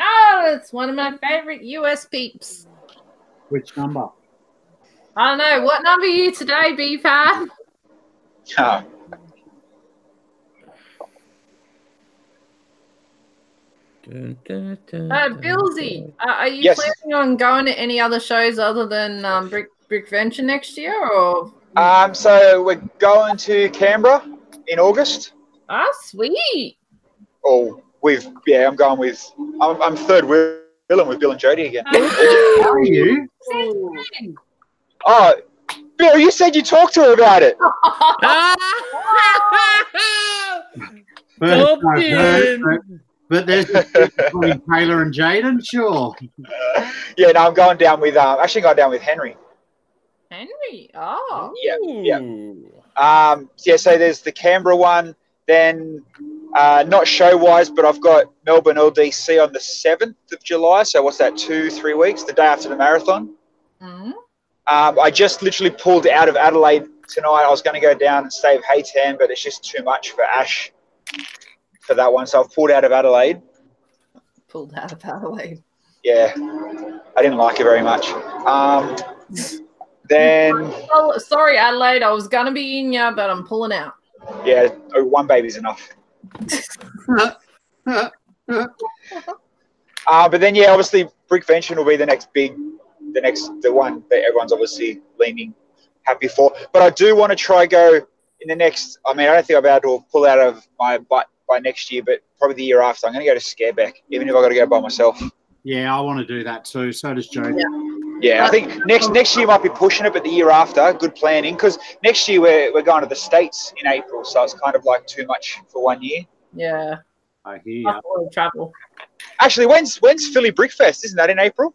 Oh, it's one of my favorite US peeps. Which number? I don't know. What number are you today, B-Fab? Ah, Dun, dun, dun, Uh, dun, Bilsy, dun. uh, are you Yes. planning on going to any other shows other than um, Brick Brickvention next year, or? Um, so we're going to Canberra in August. Ah, sweet. Oh, with yeah, I'm going with. I'm, I'm third wheeling with Bill and Jody again. How are you? Oh, Bill, you said you talked to her about it. But, Stop no, but, but there's a difference between Taylor and Jaden, sure. Yeah, no, I'm going down with. Um, actually going down with Henry. Henry. Oh. Yeah, yeah. Um, yeah, so there's the Canberra one. Then, uh, not show wise, but I've got Melbourne LDC on the 7th of July. So, what's that, two, three weeks? The day after the marathon. Mhm. Um, I just literally pulled out of Adelaide tonight. I was going to go down and stay with Haytan, but it's just too much for Ash for that one. So, I've pulled out of Adelaide. Pulled out of Adelaide. Yeah, I didn't like it very much. Um, then, sorry, Adelaide. I was gonna be in ya, but I'm pulling out. Yeah, oh, one baby's enough. Uh, but then, yeah, obviously, Brickvention will be the next big, the next, the one that everyone's obviously leaning happy for. But I do want to try go in the next. I mean, I don't think I'll be able to pull out of my butt by next year, but probably the year after. I'm going to go to Skaerbaek, even if I got to go by myself. Yeah, I want to do that too. So does Joe. Yeah, I think next next year might be pushing it, but the year after, good planning. Because next year we're, we're going to the states in April, so it's kind of like too much for one year. Yeah. I hear That's ya. a lot of travel. Actually, when's when's Philly Brickfest? Isn't that in April?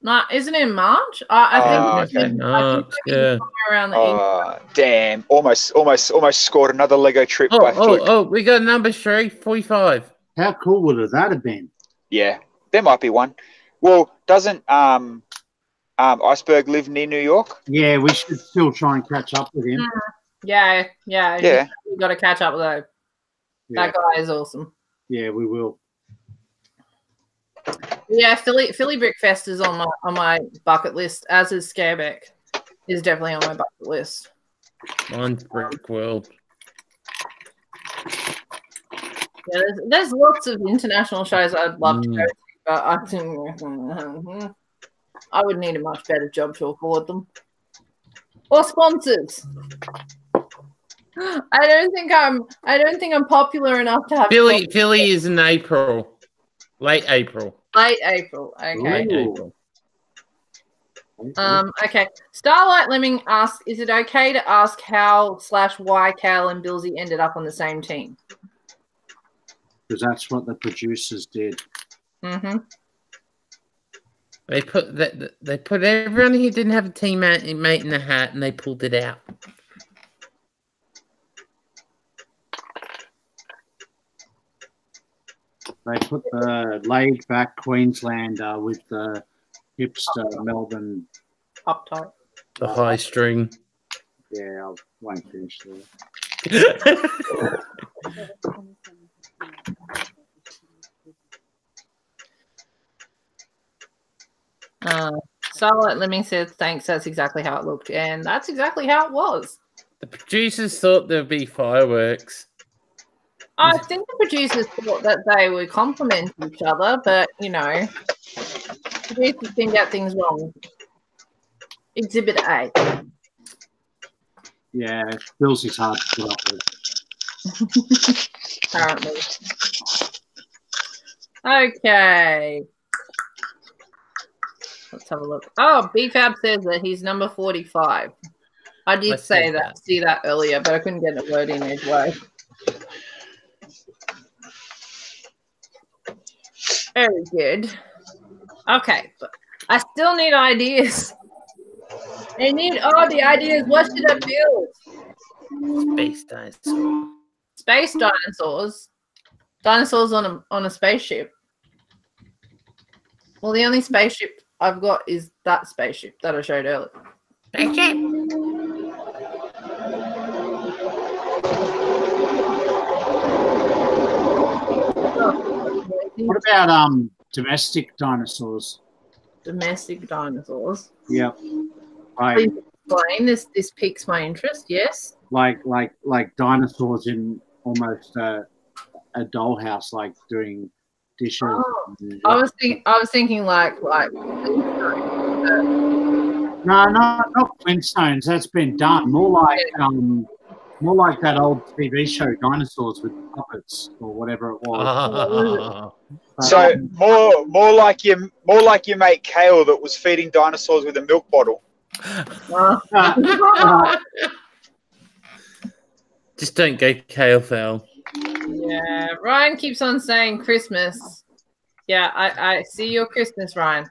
No, isn't it in March? I, I think Oh, it's okay. in- I think March, it's in yeah. around the end. Oh, damn! Almost, almost, almost scored another Lego trip Oh, by oh, fluke. oh, we got number three, 45. How cool would have that have been? Yeah, there might be one. Well, doesn't um, um, Iceberg live near New York? Yeah, we should still try and catch up with him. Yeah, yeah. Yeah. You got to catch up with that. Yeah, That guy is awesome. yeah, we will. Yeah, Philly Philly Brickfest is on my on my bucket list, as is Skaerbaek. Is definitely on my bucket list. Mine's Brickworld. Yeah, there's, there's lots of international shows I'd love to Mm. go to, but I think I would need a much better job to afford them. Or sponsors. I don't think I'm I don't think I'm popular enough to have Philly, sponsors. Philly is in April, late April. late April. Okay. Late April. Um, okay. Starlight Lemming asks, is it okay to ask how slash why Cal and Bilsy ended up on the same team? Because that's what the producers did. Mm-hmm. They put that they put everyone who didn't have a teammate mate in the hat, and they pulled it out. They put the laid back Queenslander with the hipster Melbourne. Uptight. The high string. Yeah, I won't finish there. Uh, Starlight Lemming says, thanks, that's exactly how it looked. And that's exactly how it was. the producers thought there'd be fireworks. I think the producers thought that they would complement each other, but, you know, producers can get things wrong. Exhibit A. Yeah, Bills is hard to put up with. apparently. Okay. Let's have a look. Oh, BFAB says that he's number 45. I did I say that, that. see that earlier, but I couldn't get a word in edgeway. Very good. Okay, but I still need ideas. I need all the ideas. What should I build? Space dinosaurs. Space dinosaurs. Dinosaurs on a on a spaceship. Well, the only spaceship I've got is that spaceship that I showed earlier. Spaceship. What about um domestic dinosaurs? Domestic dinosaurs. Yep. Like Please explain this. This piques my interest. Yes. like like like dinosaurs in almost a, a dollhouse, like doing dishes. Oh, I was think I was thinking like like No, not not Flintstones. That's been done. More like um, more like that old TV show, Dinosaurs with puppets or whatever it was. But, So um, more more like your more like your mate Kale that was feeding dinosaurs with a milk bottle. uh, uh, Just don't go kale foul. Yeah. Ryan keeps on saying Christmas. Yeah, I, I see your Christmas, Ryan.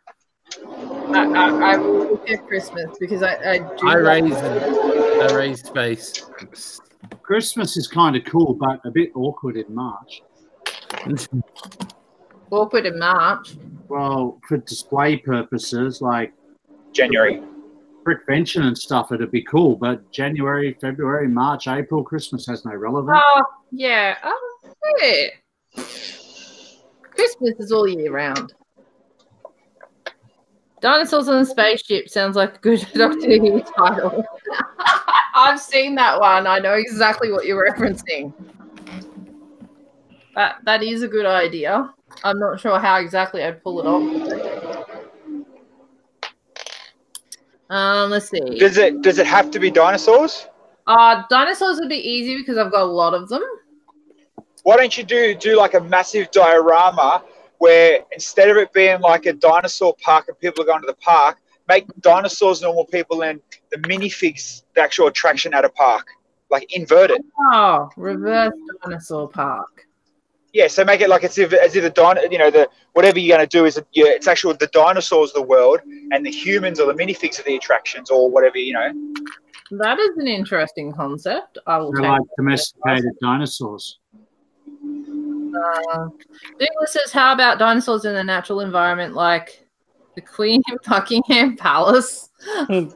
I, I, I will look at Christmas because I, I do I like- raise I raise space. Christmas is kind of cool, but a bit awkward in March. awkward in March. Well, for display purposes, like January. Brickvention and stuff, it'd be cool. But January, February, March, April, Christmas has no relevance. Oh yeah. Oh yeah. Christmas is all year round. Dinosaurs on a spaceship sounds like a good Doctor Who title. I've seen that one. I know exactly what you're referencing. That that is a good idea. I'm not sure how exactly I'd pull it off. Um, let's see. Does it does it have to be dinosaurs? Uh, dinosaurs would be easy because I've got a lot of them. Why don't you do do like a massive diorama where instead of it being like a dinosaur park and people are going to the park, make dinosaurs normal people and the minifigs the actual attraction at a park. Like invert it. Oh, reverse dinosaur park. Yeah, so make it like it's if, as if the dino, you know, the whatever you're going to do is yeah, it's actual the dinosaurs of the world and the humans or the minifigs are the attractions or whatever you know. That is an interesting concept. I will They're like domesticated dinosaurs. Uh, Douglas says, "How about dinosaurs in a natural environment like the Queen of Buckingham Palace?" oh.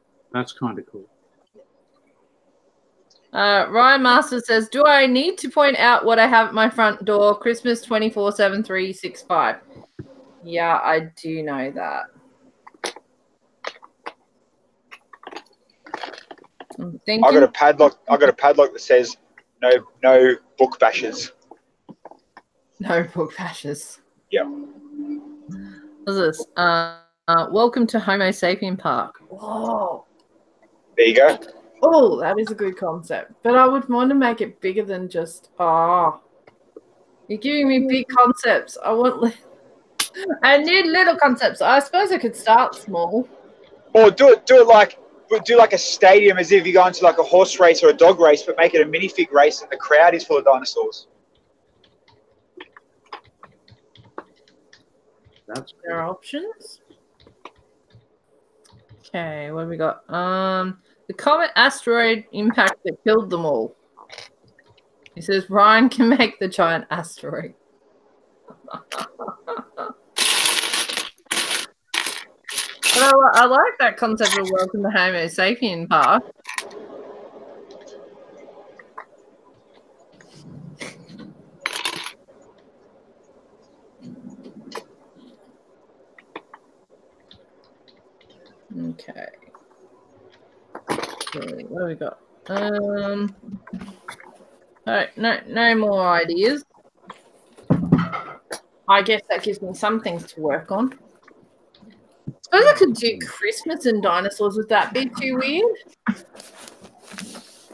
That's kind of cool. Uh, Ryan Master says, "Do I need to point out what I have at my front door? Christmas twenty four seven three six five. Yeah, I do know that. I'm. I got a padlock. I got a padlock that says no no book bashers. No book bashes. Yeah. What's this? Uh, uh, welcome to Homo sapien Park. Whoa. There you go. Oh, that is a good concept. But I would want to make it bigger than just ah. You're giving me big concepts. I want. Li- I need little concepts. I suppose I could start small. Or do it do it like do like a stadium as if you're going to like a horse race or a dog race, but make it a minifig race and the crowd is full of dinosaurs. That's There are options. Okay, what have we got? Um, the comet asteroid impact that killed them all. He says Ryan can make the giant asteroid. I, like that concept of welcome to Homo sapien Park. Okay. Okay, what have we got? Um. All right, no, no more ideas. I guess that gives me some things to work on. Suppose I could do mm. Christmas and dinosaurs. Would that be too weird?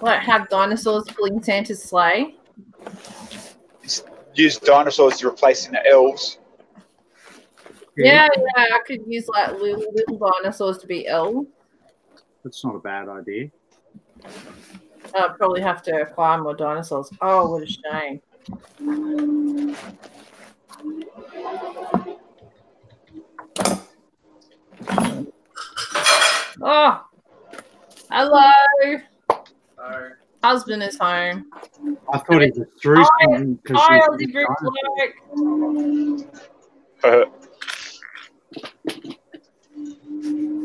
Like have dinosaurs pulling Santa's sleigh? Use dinosaurs to replace the elves. Yeah, yeah, I could use like little little dinosaurs to be elves. That's not a bad idea. I'd probably have to acquire more dinosaurs. Oh, what a shame. Oh, hello. Husband is home. I thought he was through Hi- something 'cause Hi, he's Aussie Brick trying-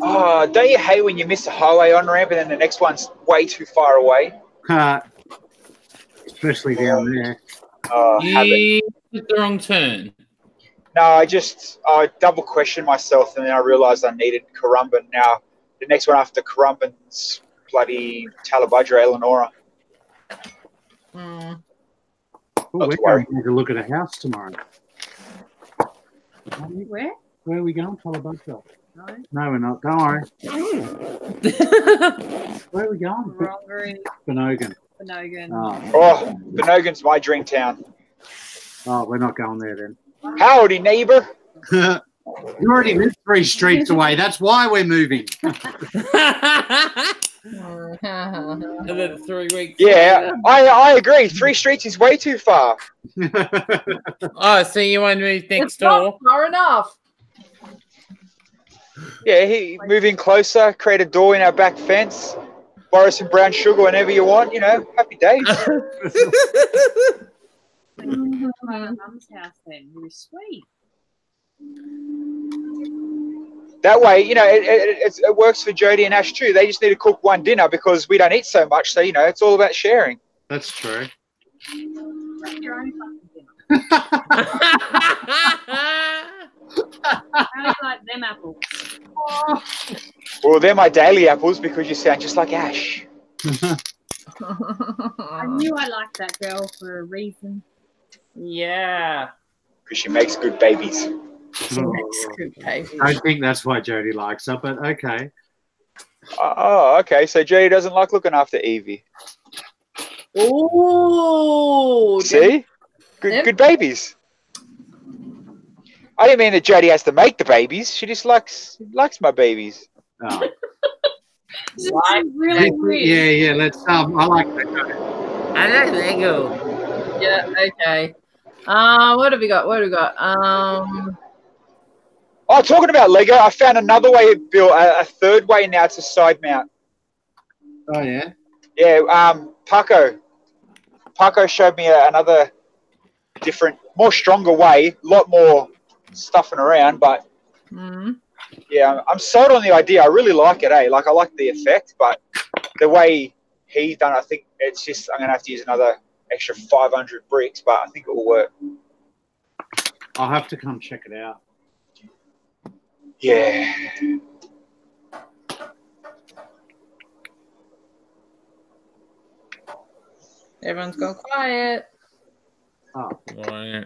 oh, don't you hate when you miss a highway on ramp and then the next one's way too far away? Uh, especially down there. Oh. You took the wrong turn. No, I just I double questioned myself and then I realised I needed Currumbin. Now the next one after Currumbin's bloody Tallebudgera, Elanora. Mm. Oh, Not we're worry. going to look at a house tomorrow. Where? Where are we going, Tallebudgera? No. No, we're not. Don't worry. Where are we going? Wrongery, Bonogin. Bonogin. Oh, Oh, Bonogin's my dream town. oh, we're not going there then. Howdy, neighbour. you already live three streets away. That's why we're moving. and then three weeks. Yeah, I I agree. Three streets is way too far. Oh, so you want to move next It's door? far enough. Yeah, he move in closer, create a door in our back fence, borrow some brown sugar whenever you want. You know, happy days. My mum's house then. It was sweet. That way, you know, it, it, it's- it works for Jody and Ash too. They just need to cook one dinner because we don't eat so much. So you know, it's all about sharing. That's true. Make your own fucking dinner. How like them apples? Well, they're my daily apples because you sound just like Ash. I knew I liked that girl for a reason. yeah. Because she makes good babies. That's good, baby. I think that's why Jody likes her, but okay. Oh, okay. So Jody doesn't like looking after Evie. Oh, See, good, Yep. good babies. I didn't mean that Jody has to make the babies. She just likes likes my babies. Oh. This is Like really Yeah, weird. yeah, yeah. Let's. Um, I like that. I like Lego. Yeah, okay. Uh, what have we got? What have we got? Um, Oh, talking about Lego, I found another way to build a, a third way now to side mount. Oh yeah. Yeah, um, Paco. Paco showed me a, another different, more stronger way. A lot more stuffing around, but mm, yeah, I'm, I'm sold on the idea. I really like it, eh? Like I like the effect, but the way he done, I think it's just I'm gonna have to use another extra 500 bricks, but I think it will work. I'll have to come check it out. Yeah. everyone's gone quiet. Oh, Right.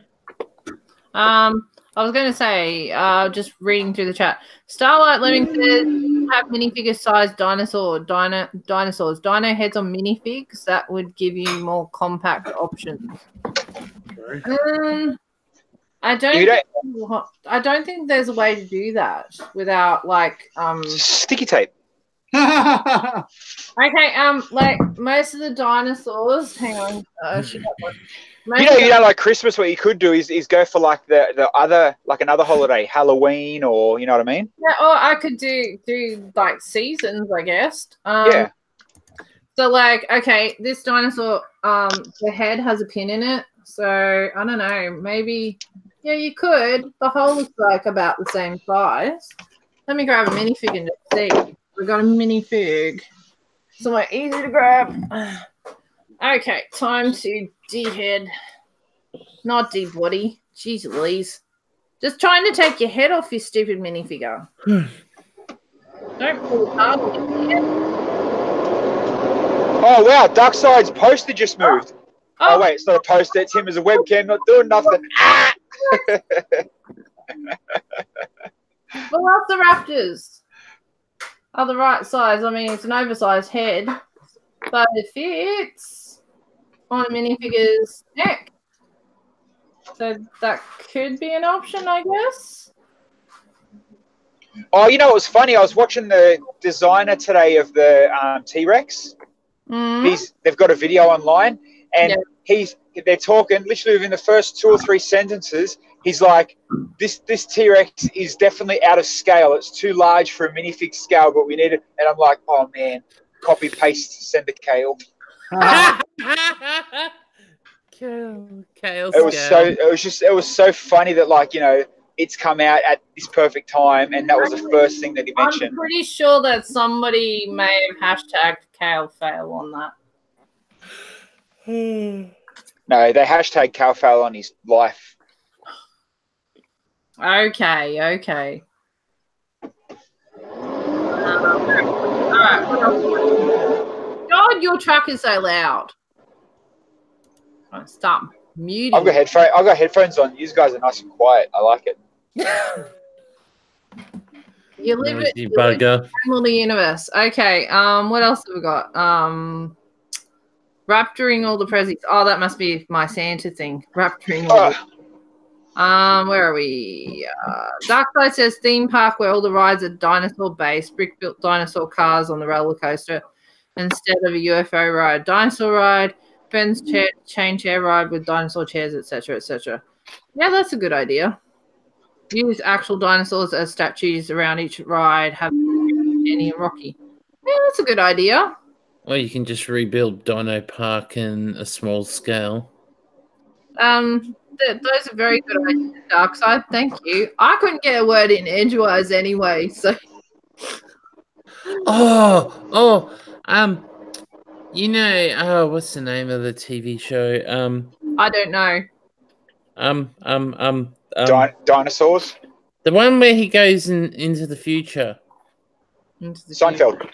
Um, I was going to say, uh, just reading through the chat. Starlight Lemming says have minifigure sized dinosaur dino, dinosaurs. Dino heads on minifigs that would give you more compact options. true. Um, I don't. Don't think- I don't think there's a way to do that without like um. sticky tape. Okay, um, like most of the dinosaurs. Hang on. Uh, shit, that one. Most You know, you know, like Christmas, what you could do is, is go for like the, the other, like another holiday, Halloween, or you know what I mean? Yeah, or I could do do like seasons, I guess. Um, Yeah. So like, okay, this dinosaur, um, the head has a pin in it. So I don't know, maybe yeah, you could. The hole is like about the same size. Let me grab a minifig and just see. We got a minifig. Somewhere easy to grab. Okay, time to de-head. Not de-body. Jeez Louise. Just trying to take your head off your stupid minifigure. Don't pull hard. Oh wow, Darkside's poster just moved. Oh, Oh, wait, it's not a poster. It's him as a webcam, not doing nothing. Ah! Velociraptors are the right size. I mean, it's an oversized head, but it fits on a minifigure's neck. So that could be an option, I guess. Oh, you know it was funny? I was watching the designer today of the um, T Rex. Mm. He's they've got a video online, and. He's they're talking literally within the first two or three sentences. He's like, "This this T Rex is definitely out of scale. It's too large for a minifig scale, but we need it." And I'm like, "Oh man, copy paste, send to Kale." Kale, Kale It was so it was just it was so funny that like you know it's come out at this perfect time, and that was the first thing that he I'm mentioned. pretty sure that somebody may have hashtagged Kale fail on that. No, they hashtag Cal Fowl on his life. Okay, okay. Alright. God, your truck is so loud. Right, stop muting. I've got headphone. I've got headphones on. You guys are nice and quiet. I like it. You live it. Noisy You live bugger. in the universe. Okay. Um. What else have we got? Um. Rapturing all the presents. Oh, that must be my Santa thing. Rapturing all. Ah, The- um. Where are we? Uh, Dark Side says theme park where all the rides are dinosaur based, brick built dinosaur cars on the roller coaster instead of a UFO ride. Dinosaur ride, Ben's chair, chain chair ride with dinosaur chairs, etc., etc. Yeah, that's a good idea. Use actual dinosaurs as statues around each ride. Have Danny and Rocky. Yeah, that's a good idea. Or you can just rebuild Dino Park in a small scale. Um, th- those are very good ideas, Darkside. Thank you. I couldn't get a word in edgewise anyway, so Oh, oh, um, you know, oh, what's the name of the TV show? Um, I don't know. um, um, um, um Din- dinosaurs. the one where he goes in into the future. Into the Seinfeld.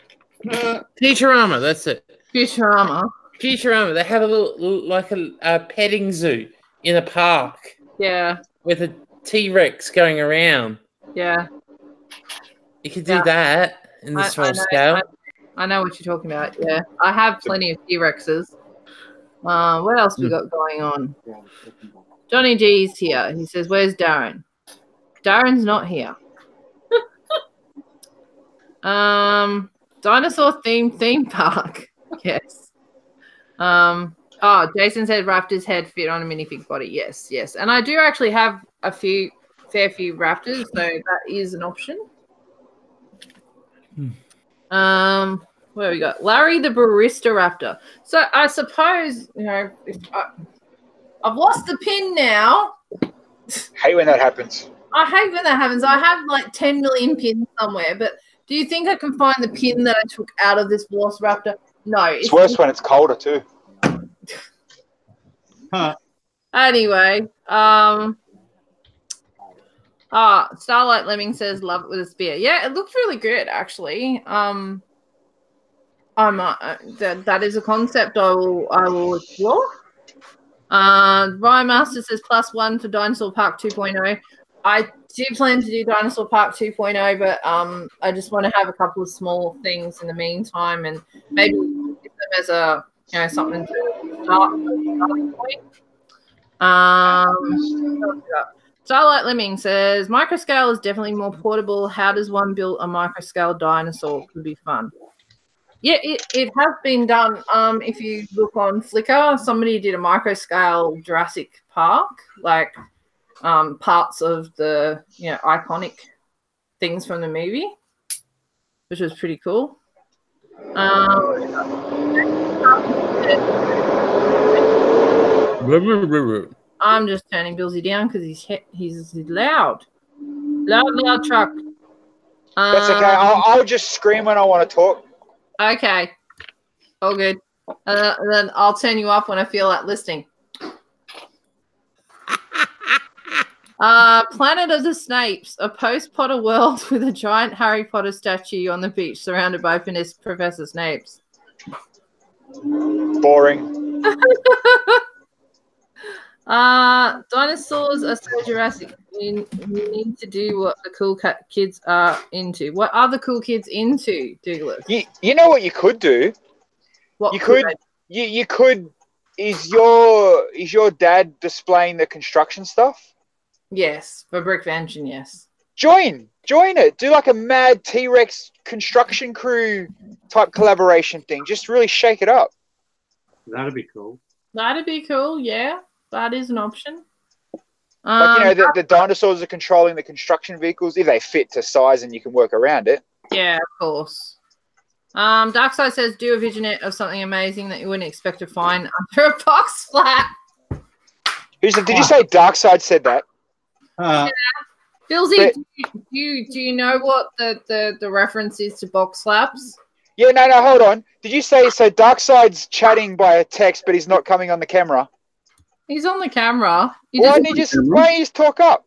Futurama, that's it. Futurama. Futurama. They have a little, like a, a petting zoo in a park Yeah, with a T Rex going around. yeah. You could do Yeah. that in I, the small I know, scale. I, I know what you're talking about. Yeah, I have plenty of T Rexes. Uh, what else we Hmm. got going on? Johnny G's here. He says, "Where's Darren?" Darren's not here. um, dinosaur themed theme park. yes. Um. Oh, Jason said Raptor's head fit on a minifig body. Yes, yes. And I do actually have a few, fair few Raptors, so that is an option. Um, where we got Larry the Barista Raptor. So I suppose you know if I, I've lost the pin now. Hate when that happens. I hate when that happens. I have like 10 million pins somewhere, but do you think I can find the pin that I took out of this Velociraptor? No. It's worse when it's colder too. huh. Anyway, um, ah, Starlight Lemming says love it with a spear. Yeah, it looked really good actually. Um, I'm uh, that that is a concept I will I will explore. Uh, Ryan Master says plus one for Dinosaur Park 2.0. I do plan to do Dinosaur Park 2.0, but um, I just want to have a couple of small things in the meantime, and maybe give them as a you know something to start. Um, Starlight Lemming says microscale is definitely more portable. How does one build a microscale dinosaur? Could be fun. Yeah, it, it has been done. Um, if you look on Flickr, somebody did a microscale Jurassic Park, like um, parts of the you know iconic things from the movie, which was pretty cool. Um, I'm just turning Bilsy down because he's he's loud, loud, loud truck. That's okay. Um, I'll, I'll just scream when I want to talk. Okay. All good. Uh, then I'll turn you off when I feel like listening. Uh, Planet of the Snapes, a post Potter world with a giant Harry Potter statue on the beach surrounded by Professor Snapes. Boring. Uh, dinosaurs are so Jurassic. We, need to do what the cool kids are into. What are the cool kids into, Douglas? You, you know what you could do? What You could. You, you could. Is your is your dad displaying the construction stuff? Yes, for Brickvention, yes. Join, join it. Do like a mad T Rex construction crew type collaboration thing. Just really shake it up. That'd be cool. That'd be cool. Yeah, that is an option. Like, you Um, know, the, the dinosaurs are controlling the construction vehicles if they fit to size and you can work around it. yeah, of course. Um, Darkside says, do a visionette of something amazing that you wouldn't expect to find under a box flat. Who's the, did you say Darkside said that? Uh, Bilsy, do, you, do you know what the, the, the reference is to box flaps? Yeah, no, no, hold on. Did you say so? Darkside's chatting by a text, but he's not coming on the camera. He's on the camera. He Why didn't he just why don't just talk up?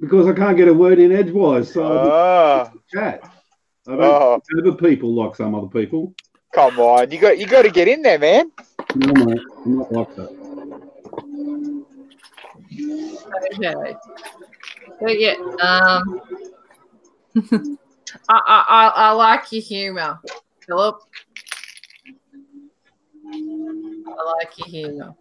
Because I can't get a word in edgewise, so I Ah, chat. I don't oh, over people like some other people. come on, you got you got to get in there, man. No, mate, I'm not like that. Okay. But yeah, um, I, I, I, I like your humor, Philip. I like your humor.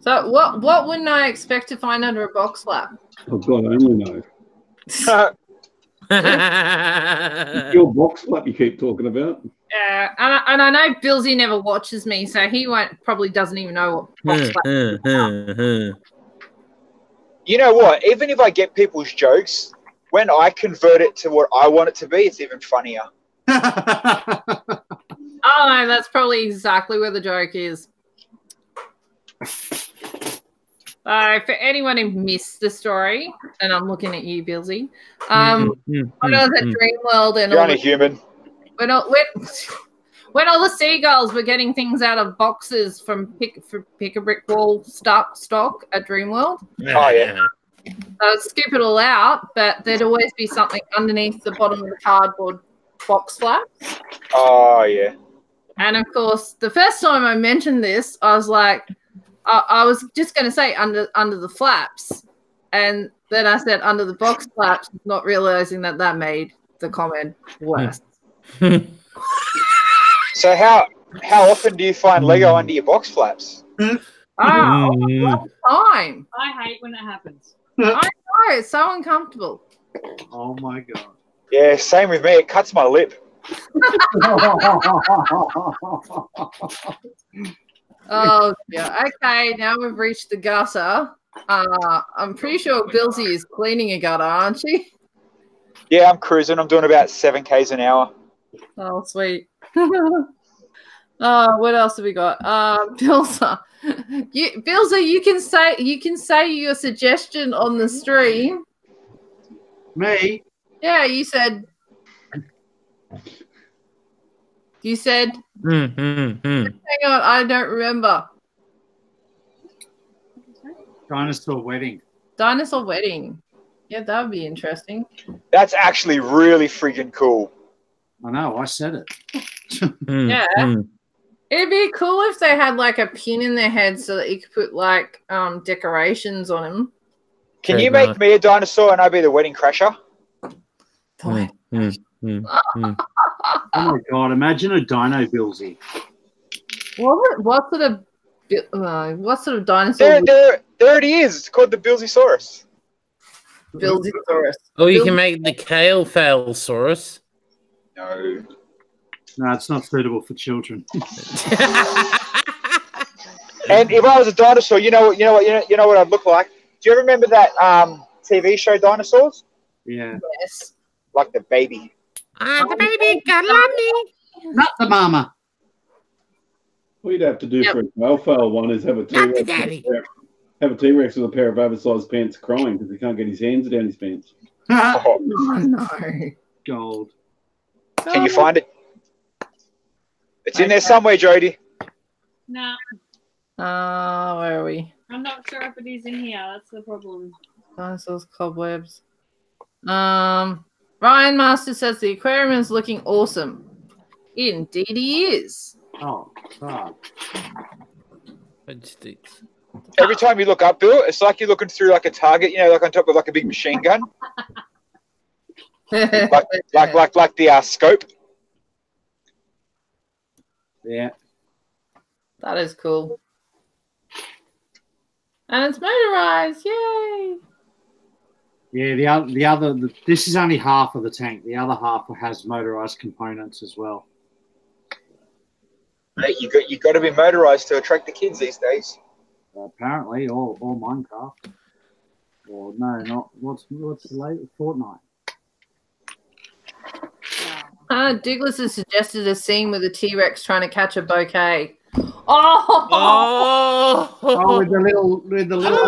So, what what wouldn't I expect to find under a box flap? Oh God, I only know. Uh, Your box flap you keep talking about. Uh, and, I, and I know Bilsy never watches me, so he won't probably doesn't even know what hmm, hmm, hmm, you know what? Even if I get people's jokes, when I convert it to what I want it to be, it's even funnier. Oh no, that's probably exactly where the joke is. Uh, for anyone who missed the story, and I'm looking at you, Bilsy. Um, when I was at Dreamworld and You're all only the, human. When, all, when, when all the seagulls were getting things out of boxes from pick for pick a brick wall stock stock at Dreamworld, Oh, yeah. I would skip it all out, but there'd always be something underneath the bottom of the cardboard box flap. Oh yeah. And of course, the first time I mentioned this, I was like, I, I was just going to say under under the flaps, and then I said under the box flaps, not realizing that that made the comment worse. Hmm. So how how often do you find Lego under your box flaps? Ah, Mm. all the time. I hate when it happens. Oh, it's so uncomfortable. oh my god. Yeah, same with me. It cuts my lip. Oh, yeah. Okay, now we've reached the gutter. Uh, I'm pretty sure Bilsy is cleaning a gutter, aren't she? Yeah, I'm cruising. I'm doing about seven k's an hour. Oh, sweet. uh, what else have we got? Uh, Bilza. You, Bilza, you can say you can say your suggestion on the stream. Me? Yeah, you said. You said. Mm, mm, mm. Hang on, I don't remember. Dinosaur wedding. Dinosaur wedding. Yeah, that would be interesting. That's actually really friggin' cool. I know, I said it. Mm, Yeah. mm. It'd be cool if they had like a pin in their head so that you could put like um decorations on them. Can Very you make me a dinosaur and I be the wedding crasher? Mm, mm, mm, mm. Oh my god, imagine a dino Bilsy. What what sort of uh, what sort of dinosaur There, there, there it is. It's called the Bilsysaurus. Billsaurus? Or you Bill- can make the Kale Phalosaurus. No. No, it's not suitable for children. And if I was a dinosaur, you know what? You know what? You know, you know what I'd look like. Do you remember that um, TV show Dinosaurs? Yeah. Yes. Like the baby. ah, the baby got me. Not the mama. What you'd have to do Yep. for a fail fail one is have a T Not the Rex daddy. have a T Rex with a pair of oversized pants crying because he can't get his hands down his pants. Oh, Oh no. Gold. Can you find it? It's in there somewhere, Jody. No, Uh, where are we? I'm not sure if it is in here. That's the problem. Dinosaurs, cobwebs. Um, Ryan Master says the aquarium is looking awesome. Indeed, he is. Oh, fuck. Sticks. Every time you look up, Bill, it's like you're looking through like a target. You know, like on top of like a big machine gun, like like like like the uh, scope. Yeah. that is cool. And it's motorized. Yay! Yeah, the other, the other, the, this is only half of the tank. The other half has motorized components as well. Mate, you got you got to be motorized to attract the kids these days. apparently, or or Minecraft. Or no, not what's what's the late Fortnite. Uh, Douglas has suggested a scene with a T Rex trying to catch a bouquet. Oh, Oh, Oh, with the little with the little.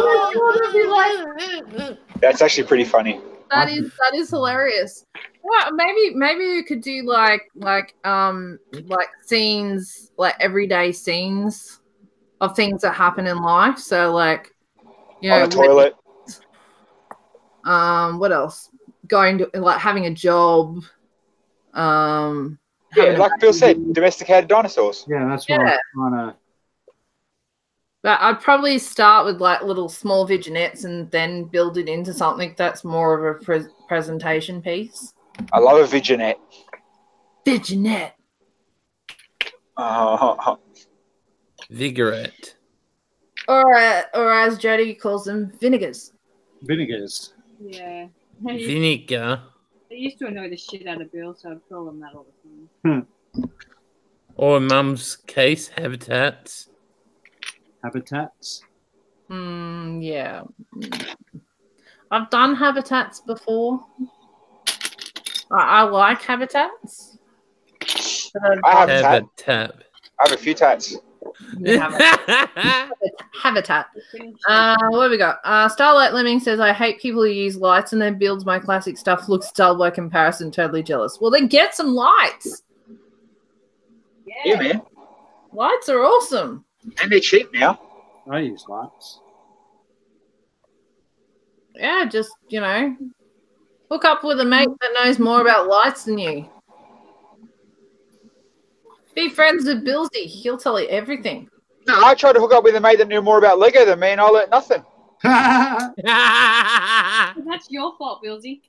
That's actually pretty funny. that is that is hilarious. Well, maybe maybe you could do like like um like scenes like everyday scenes of things that happen in life. So like you know On the toilet. um what else? Going to like having a job. Um Yeah, like Bill said, baby. domesticated dinosaurs. Yeah, that's what Yeah. I'm trying to. But I'd probably start with like little small vignettes and then build it into something that's more of a pre- presentation piece. I love a vignette. Vignette. Uh, Vigorette. Or, uh, or as Jody calls them, vinegars. Vinegars. Yeah. They Vinegar. They used to annoy the shit out of Bill, so I'd call him that all the time. Or in mum's case, habitats. Habitats. Hmm, yeah. I've done habitats before. I, I like habitats. But I'd I have a tat. I have a few tats. Yeah, habitat. habitat. Uh, what have we got? Uh, Starlight Lemming says, I hate people who use lights and then builds my classic stuff. Looks dull by comparison. Totally jealous. Well, then get some lights. Yeah, man. Lights are awesome. And they're cheap now. I use lights. Yeah, just, you know, hook up with a mate that knows more about lights than you. Be friends with Bilsy. He'll tell you everything. No, I tried to hook up with a mate that knew more about Lego than me, and I learnt nothing. That's your fault, Bilsy.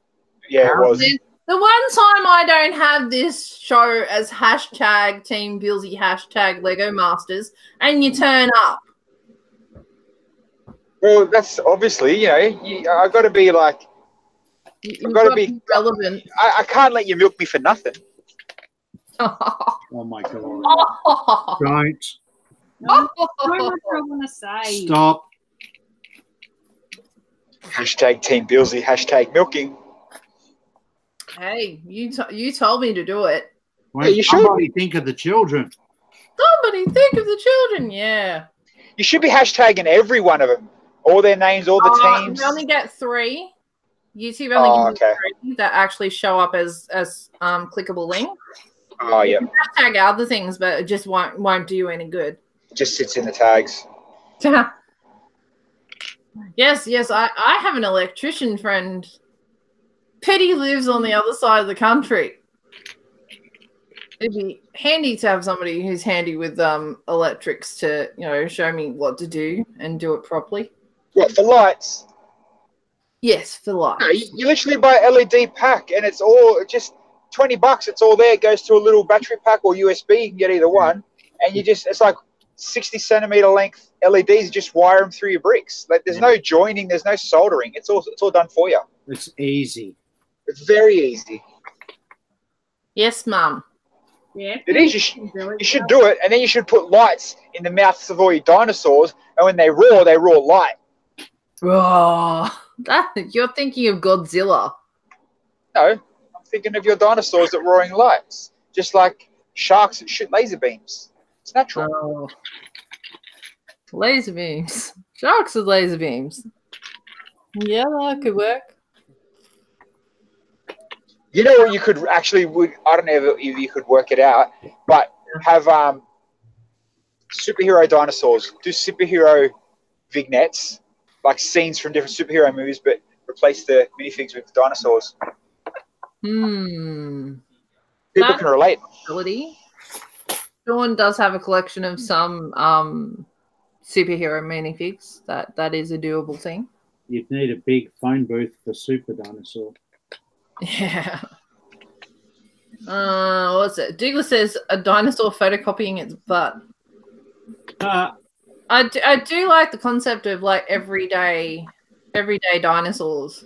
Yeah, it was. The the one time I don't have this show as hashtag Team Bilsy, hashtag Lego Masters, and you turn up. Well, that's obviously, you know, you, I got to be like, You, I've gotta be- be relevant. I, I can't let you milk me for nothing. oh my god. Don't No, so much I want to say. stop. Hashtag Team Bilsy, hashtag milking. hey, you t- you told me to do it. Won't you should. somebody think of the children? Somebody think of the children. Yeah. You should be hashtagging every one of them. All their names, all the Uh, teams. we only get three. YouTube only Oh, gives okay. three that actually show up as as um, clickable links. Oh, yeah. Hashtag other things, but it just won't won't do you any good. Just sits in the tags. yes, yes, I, I have an electrician friend. Petty lives on the other side of the country. It'd be handy to have somebody who's handy with um electrics to, you know, show me what to do and do it properly. What, for lights? Yes, for life. No, you, you literally buy LED pack and it's all just 20 bucks. It's all there. It goes to a little battery pack or USB. You can get either one. And you just, it's like 60 centimeter length LEDs. Just wire them through your bricks. Like there's no joining, there's no soldering. It's all, it's all done for you. It's easy. It's very easy. Yes, mum. Yeah. It is. You, sh- can do it. you should do it. And then you should put lights in the mouths of all your dinosaurs. And when they roar, they roar light. Oh, that you're thinking of Godzilla. No, I'm thinking of your dinosaurs that roaring lights. Just like sharks that shoot laser beams. It's natural. Oh. Laser beams. Sharks with laser beams. Yeah, that could work. You know what you could actually would I don't know if you could work it out, but have um superhero dinosaurs. Do superhero vignettes, like scenes from different superhero movies, but replace the minifigs with dinosaurs. Hmm. People That- can relate. Ability. Sean does have a collection of some um superhero minifigs. That that is a doable thing. You'd need a big phone booth for Super Dinosaur. Yeah. Uh, what's it? Douglas says a dinosaur photocopying its butt. Uh, I do, I do like the concept of like everyday everyday dinosaurs.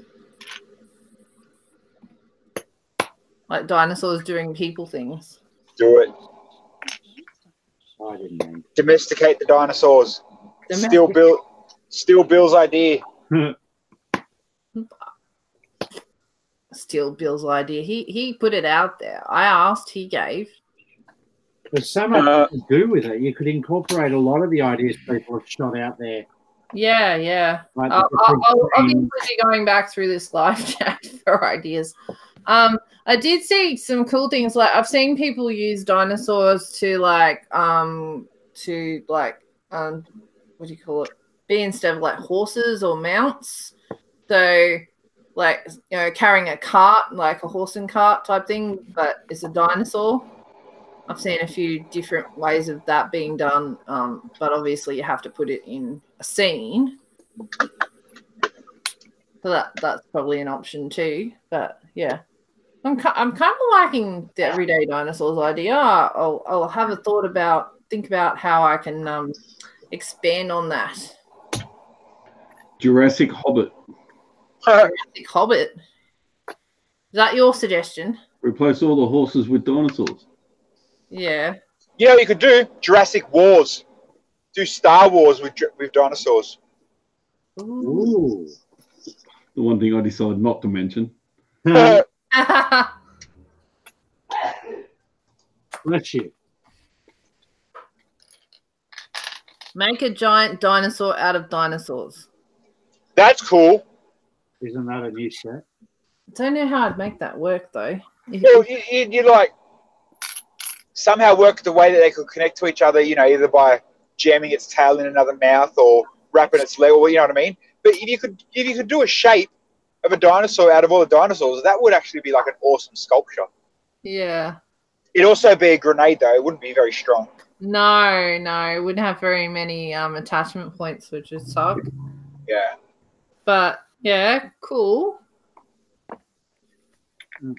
Like dinosaurs doing people things. Do it. I didn't mean. Domesticate the dinosaurs. Still Domestic- Bill. Still Bill's idea. Steal Bill's idea. He he put it out there. I asked, he gave. There's so much Uh, to do with it. You could incorporate a lot of the ideas people have shot out there. Yeah, yeah. Like the I'll, I'll, I'll things. obviously be going back through this live chat for ideas. Um, I did see some cool things. Like I've seen people use dinosaurs to like um to like um what do you call it? Be instead of like horses or mounts. So like you know carrying a cart like a horse and cart type thing, but it's a dinosaur. I've seen a few different ways of that being done, um, but obviously you have to put it in a scene. So that that's probably an option too. But yeah, I'm I'm kind of liking the everyday dinosaurs idea. I'll I'll have a thought about think about how I can um, expand on that. Jurassic Hobbit. Jurassic Hobbit. Is that your suggestion? Replace all the horses with dinosaurs. Yeah. You know you could do? Jurassic Wars. Do Star Wars with with dinosaurs. Ooh. Ooh. The one thing I decided not to mention. Bless you. Make a giant dinosaur out of dinosaurs. That's cool. Isn't that a new set? I don't know how I'd make that work though. Well, you, you, you like somehow work the way that they could connect to each other. You know, either by jamming its tail in another mouth or wrapping its leg, or you know what I mean. But if you could, if you could do a shape of a dinosaur out of all the dinosaurs, that would actually be like an awesome sculpture. yeah. It'd also be a grenade, though. It wouldn't be very strong. No, no, it wouldn't have very many um attachment points, which would suck. Yeah. But yeah, cool. Mm.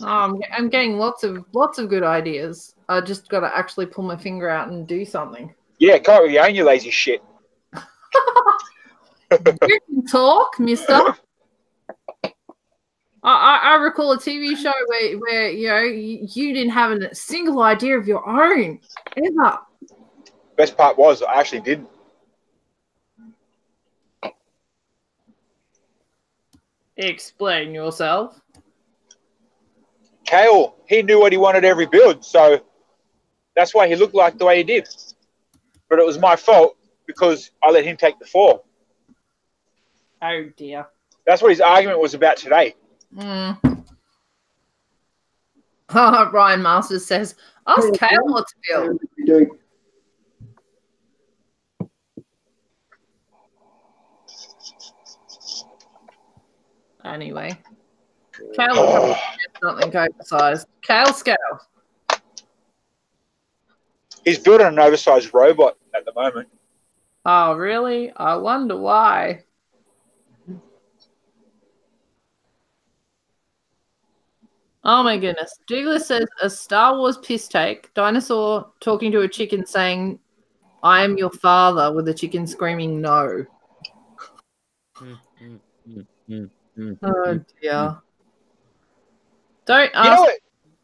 Oh, I'm, I'm getting lots of lots of good ideas. I just got to actually pull my finger out and do something. Yeah, come up with your own, you lazy shit. You can talk, Mister. I, I, I recall a TV show where, where you know you, you didn't have a single idea of your own ever. Best part was I actually did. Explain yourself. Kale, he knew what he wanted every build, so that's why he looked like the way he did. But it was my fault because I let him take the fall. Oh dear. That's what his argument was about today. Mm. Oh, Ryan Masters says, ask Kale what to build. Anyway, Kale will probably get something oversized. Kale scale. He's building an oversized robot at the moment. Oh, really? I wonder why. Oh my goodness. Douglas says a Star Wars piss take. Dinosaur talking to a chicken saying, I am your father, with the chicken screaming no. Mm, mm, mm, mm, mm, Oh mm. dear. Don't You ask. know what?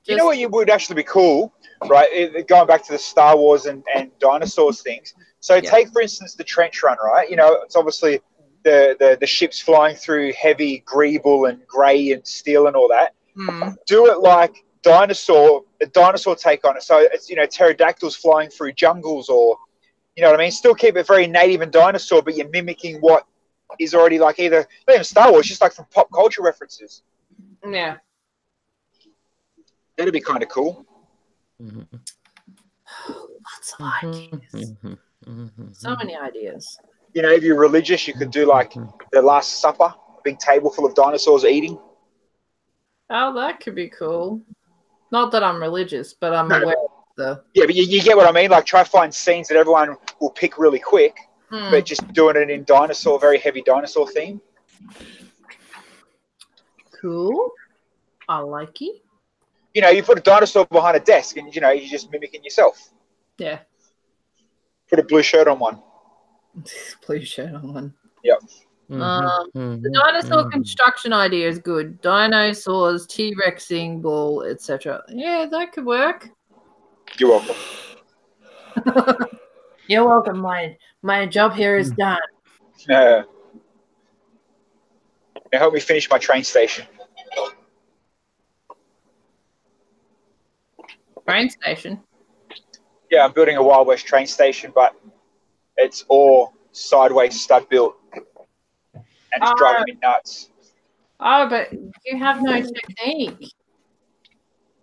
You know what? You would actually be cool, right? It- Going back to the Star Wars and, and dinosaurs things. So Yeah. take for instance the trench run, right? You know, it's obviously the, the the ships flying through heavy greeble and grey and steel and all that. Hmm. do it like dinosaur a dinosaur take on it so it's you know pterodactyls flying through jungles or you know what i mean still keep it very native and dinosaur but you're mimicking what is already like either not even star wars just like from pop culture references Yeah. that'd be kind of cool Mm-hmm. Lots of ideas. mhm, mhm, So many ideas. you know if you're religious you could do like the last supper a big table full of dinosaurs eating Oh, that could be cool. Not that I'm religious, but I'm No. aware of the. yeah but you, you get what i mean like try to find scenes that everyone will pick really quick Hmm. but just doing it in dinosaur very heavy dinosaur theme Cool. I like it. you know you put a dinosaur behind a desk and you know you're just mimicking yourself Yeah. put a blue shirt on one Blue shirt on one. Mhm, Um, mhm, The dinosaur mhm. construction idea is good. Dinosaurs, T Rexing, ball, etc. Yeah, that could work. You're welcome. You're welcome. My my job here is done. Uh, now help me finish my train station. Train station. Yeah, I'm building a Wild West train station, but it's all sideways stud built, and it's driving me nuts. Oh, but you have no technique.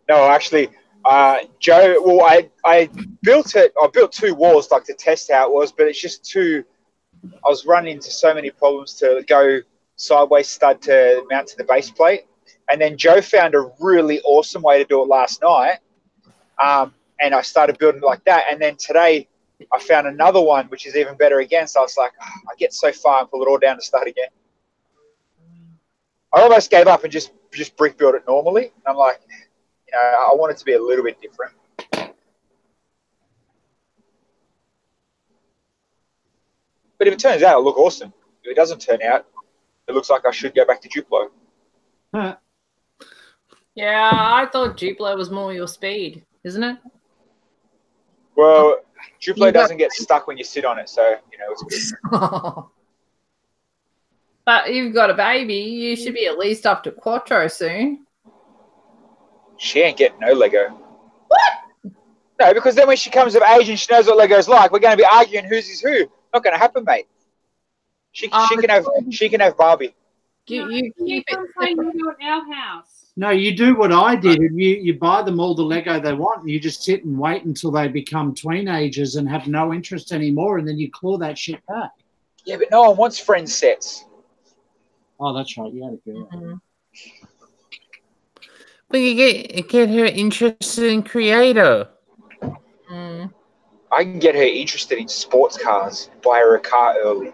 No, actually, uh, Joe. Well, I I built it. I built two walls like to test how it was, but it's just too. I was running into so many problems to go sideways stud to mount to the base plate, and then Joe found a really awesome way to do it last night, um, and I started building it like that. And then today, I found another one which is even better again. So I was like, "Ah, I get so far and pull it all down to start again. I almost gave up and just just brick built it normally. And I'm like, you know, I want it to be a little bit different. But if it turns out, it'll look awesome. If it doesn't turn out, it looks like I should go back to Duplo. Huh. Yeah, I thought Duplo was more your speed, isn't it? Well, Duplo doesn't get stuck when you sit on it, so you know it's good. but you've got a baby. You should be at least up to Quattro soon. She ain't getting no Lego. What? No, because then when she comes of age and she knows what Lego's like, we're going to be arguing who's is who. Not going to happen, mate. She, she can uh, have she can have Barbie. You, you You keep come it. play you do at our house. No, you do what I did, and you, you buy them all the Lego they want, and you just sit and wait until they become teenagers and have no interest anymore, and then you claw that shit back. Yeah, but no one wants friend sets. Oh, that's right. You had a girl. Mhm. But you get get her interested in creator. Mm. I can get her interested in sports cars. Buy her a car early.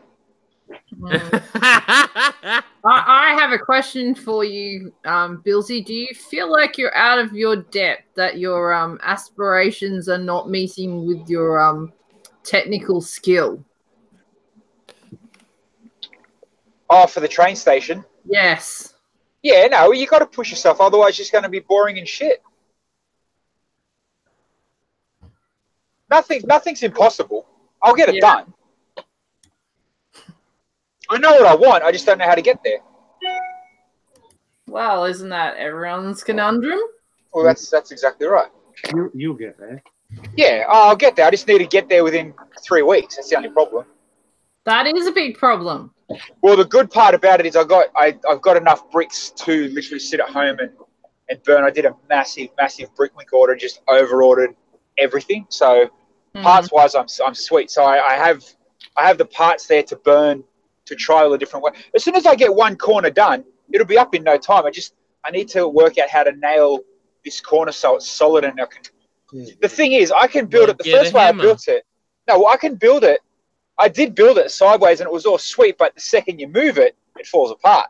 Mm. I, I have a question for you, um, Bilsy. Do you feel like you're out of your depth, that your um, aspirations are not meeting with your um, technical skill? Oh, for the train station. Yes. Yeah, no, you got to push yourself. Otherwise, it's going to be boring and shit. Nothing, nothing's impossible. I'll get it Yeah. done. I know what I want. I just don't know how to get there. Well, isn't that everyone's conundrum? Well, that's that's exactly right. You, you'll get there. Yeah, oh, I'll get there. I just need to get there within three weeks. That's the only problem. That is a big problem. Well, the good part about it is I got I, I've got enough bricks to literally sit at home and, and burn. I did a massive massive bricklink order, just over ordered everything. So Hmm. parts wise, I'm I'm sweet. So I, I have I have the parts there to burn to try all the different ways. As soon as I get one corner done, it'll be up in no time. I just I need to work out how to nail this corner so it's solid and I can. The thing is, I can build Well, it the first way I built it. No, well, I can build it. I did build it sideways and it was all sweet, but the second you move it, it falls apart.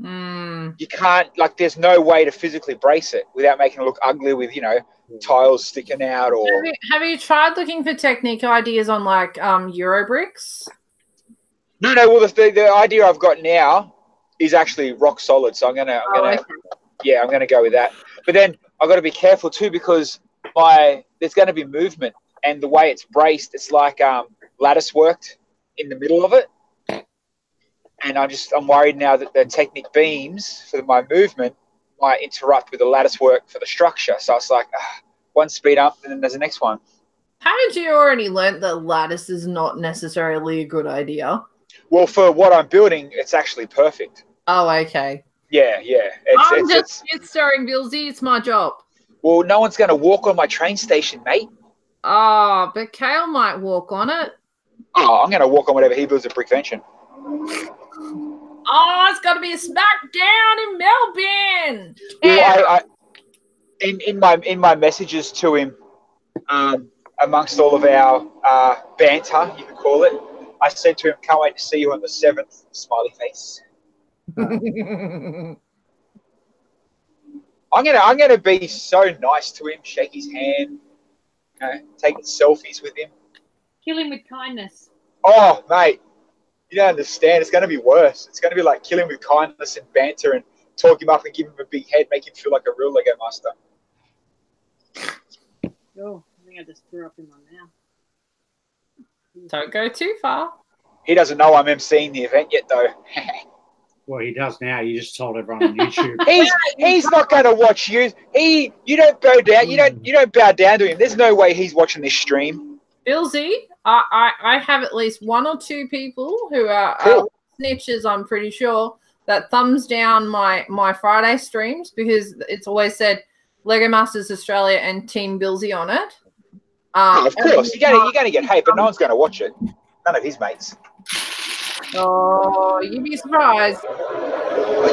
Mm. You can't like. There's no way to physically brace it without making it look ugly with you know tiles sticking out or. Have you, have you tried looking for technique ideas on like um, Eurobricks? No, no. Well, the, the, the idea I've got now is actually rock solid. So I'm gonna, I'm Oh, gonna, okay. yeah, I'm gonna go with that. But then I've got to be careful too because my there's going to be movement, and the way it's braced, it's like um, lattice worked in the middle of it. And I'm just I'm worried now that the Technic beams for my movement might interrupt with the lattice work for the structure. So it's like ah, one speed up, and then there's the next one. Haven't you already learnt that lattice is not necessarily a good idea? Well, for what I'm building, it's actually perfect. Oh, okay. Yeah, yeah. It's, I'm it's, just it's, it's stirring Bilsy. It's my job. well, no one's going to walk on my train station, mate. Oh, but Kale might walk on it. Oh, I'm going to walk on whatever he builds at Brickvention. Oh, it's going to be a smackdown in Melbourne. Well, Yeah. I, I, in in my in my messages to him, um, amongst all of our uh, banter, you could call it, I said to him, "Can't wait to see you on the seventh. Smiley face. I'm gonna I'm gonna be so nice to him, shake his hand, you know, take selfies with him. Kill him with kindness. Oh, mate, you don't understand. It's going to be worse. It's going to be like kill him with kindness and banter and talk him up and give him a big head, make him feel like a real Lego master. Oh, I think I just threw up in my mouth. Don't go too far. He doesn't know I'm emceeing the event yet, though. Well, he does now. You just told everyone on YouTube. he's he's not going to watch you. He you don't bow down. You don't you don't bow down to him. There's no way he's watching this stream. Bilsy, I, I, I have at least one or two people who are, Cool. are snitches, I'm pretty sure, that thumbs down my, my Friday streams because it's always said Lego Masters Australia and Team Bilsy on it. Um, of course, you're gonna you're gonna get hate, but no one's going to watch it. None of his mates. Oh, you'd be surprised.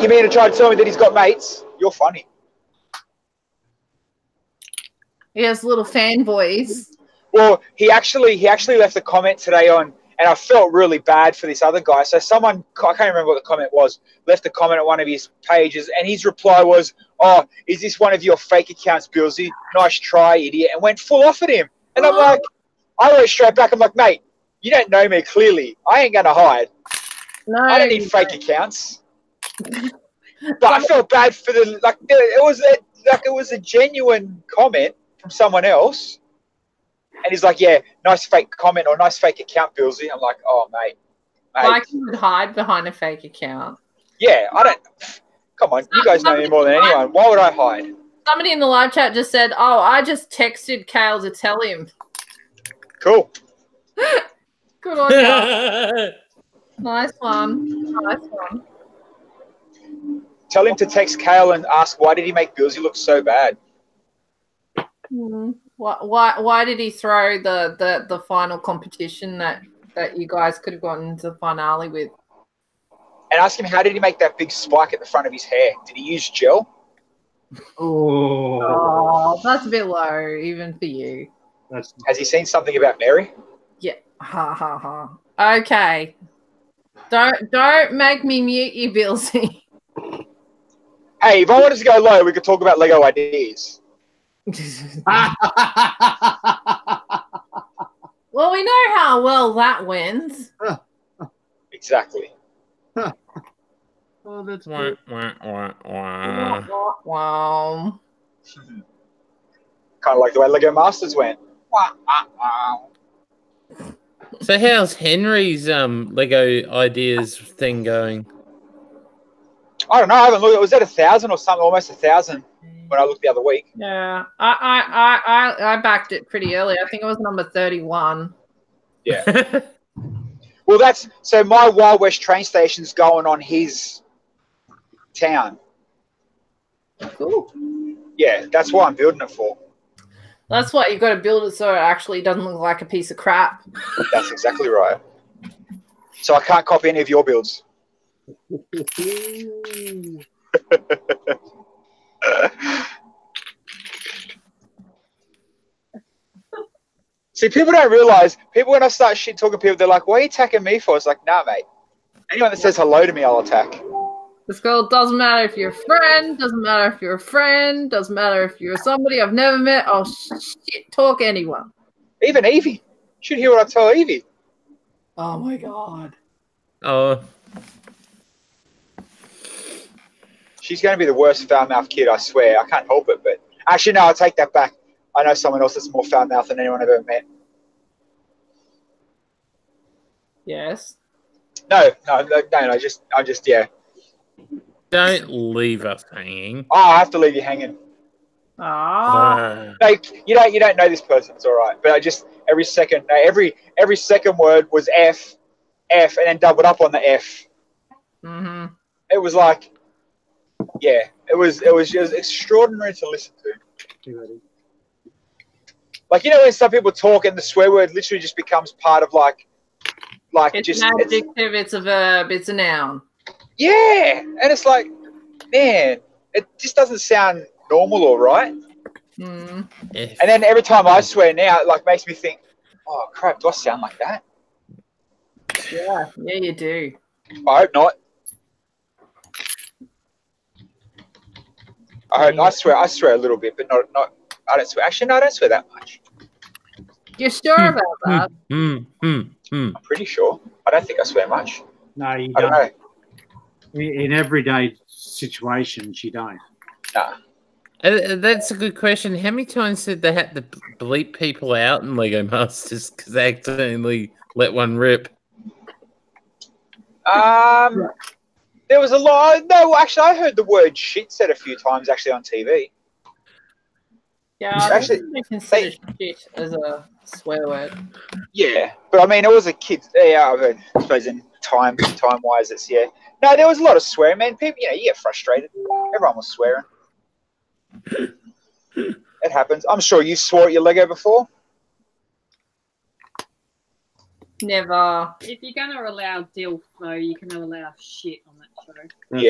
You mean to try to tell me that he's got mates? You're funny. He has little fan voice. Well, he actually he actually left a comment today on, and I felt really bad for this other guy. So someone I can't remember what the comment was. Left a comment at one of his pages, and his reply was, "Oh, is this one of your fake accounts, Bilsy? Nice try, idiot!" And went full off at him. And I'm like, I went straight back. I'm like, mate, you don't know me clearly. I ain't gonna hide. No, I don't need fake accounts. But I felt bad for the like. It was a, like it was a genuine comment from someone else, and he's like, "Yeah, nice fake comment or nice fake account, Bilsy." I'm like, "Oh, mate, mate, Like you would hide behind a fake account. yeah, I don't. Come on, you guys know me more than anyone. Why would I hide?" Somebody in the live chat just said, "Oh, I just texted Kale to tell him." Cool. Good on you. nice one. Nice one. Tell him to text Kale and ask why did he make Bilsy look so bad. Hmm. Why, why? Why did he throw the, the the final competition that that you guys could have gotten to the finale with? And ask him how did he make that big spike at the front of his hair? Did he use gel? Oh, Oh, that's a bit low, even for you. that's Has he seen something about Mary? Yeah. Ha ha ha. Okay. Don't don't make me mute you, Bilsy. Hey, if I wanted to go low, we could talk about Lego ideas. well, we know how well that went. Exactly. Oh, that's Wah, good. wah, wah, wah. Wow. Kind of like the way Lego Masters went. Wah, wah, wah. So how's Henry's um Lego ideas thing going? I don't know. I haven't looked. Was that a thousand or something? Almost a thousand when I looked the other week. Yeah, I, I, I, I, I backed it pretty early. I think it was number thirty-one. Yeah. Well, that's so. My Wild West train station's going on his town. Cool. Yeah, that's why I'm building it for. That's what you've got to build it so it actually doesn't look like a piece of crap. That's exactly right. So I can't copy any of your builds. See, people don't realize. People, when I start shit talking, people they're like, "Why are you attacking me for?" It's like, nah, mate. Anyone that says hello to me, I'll attack. This girl doesn't matter if you're a friend, doesn't matter if you're a friend, doesn't matter if you're somebody I've never met. Oh, I'll shit talk anyone. Even Evie. You should hear what I tell Evie. Oh my god. oh, She's going to be the worst foul mouthed kid, I swear. I can't help it. But actually, no, I'll take that back. I know someone else that's more foul mouthed than anyone I've ever met. Yes. No, no, no, no, no just, I just, yeah. Don't leave us hanging. Oh, I have to leave you hanging. Ah. Like, you don't, you don't know this person. It's all right. But I just every second, no, every every second word was F, F, and then doubled up on the F. Mm-hmm. It was like, yeah, it was, it was just extraordinary to listen to. Like, you know, when some people talk and the swear word literally just becomes part of like, like It's just an it's- adjective, it's a verb, it's a noun. Yeah, and it's like, man, it just doesn't sound normal or right. Mm. If- And then every time I swear now, it like makes me think, oh crap, do I sound like that? Yeah, yeah, you do. I hope not. I hope I swear I swear a little bit, but not not. I don't swear. Actually, no, I don't swear that much. You're sure about that? Hmm, hmm, hmm. I'm pretty sure. I don't think I swear much. No, you I don't don't. know. In in everyday situations, you don't. Nah. Uh, that's a good question. How many times did they have to bleep people out in Lego Masters because they accidentally let one rip? Um, there was a lot. No, actually, I heard the word shit said a few times actually on TV. Yeah, I Actually, actually they consider shit as a swear word. Yeah, but I mean, it was a kid. Yeah, I, mean, I suppose in time, time wise, it's yeah. No, there was a lot of swearing, man. People, you know, you get frustrated. Everyone was swearing. It happens. I'm sure you swore at your Lego before. Never. If you're going to allow DILF, though, you can allow shit on that show. That's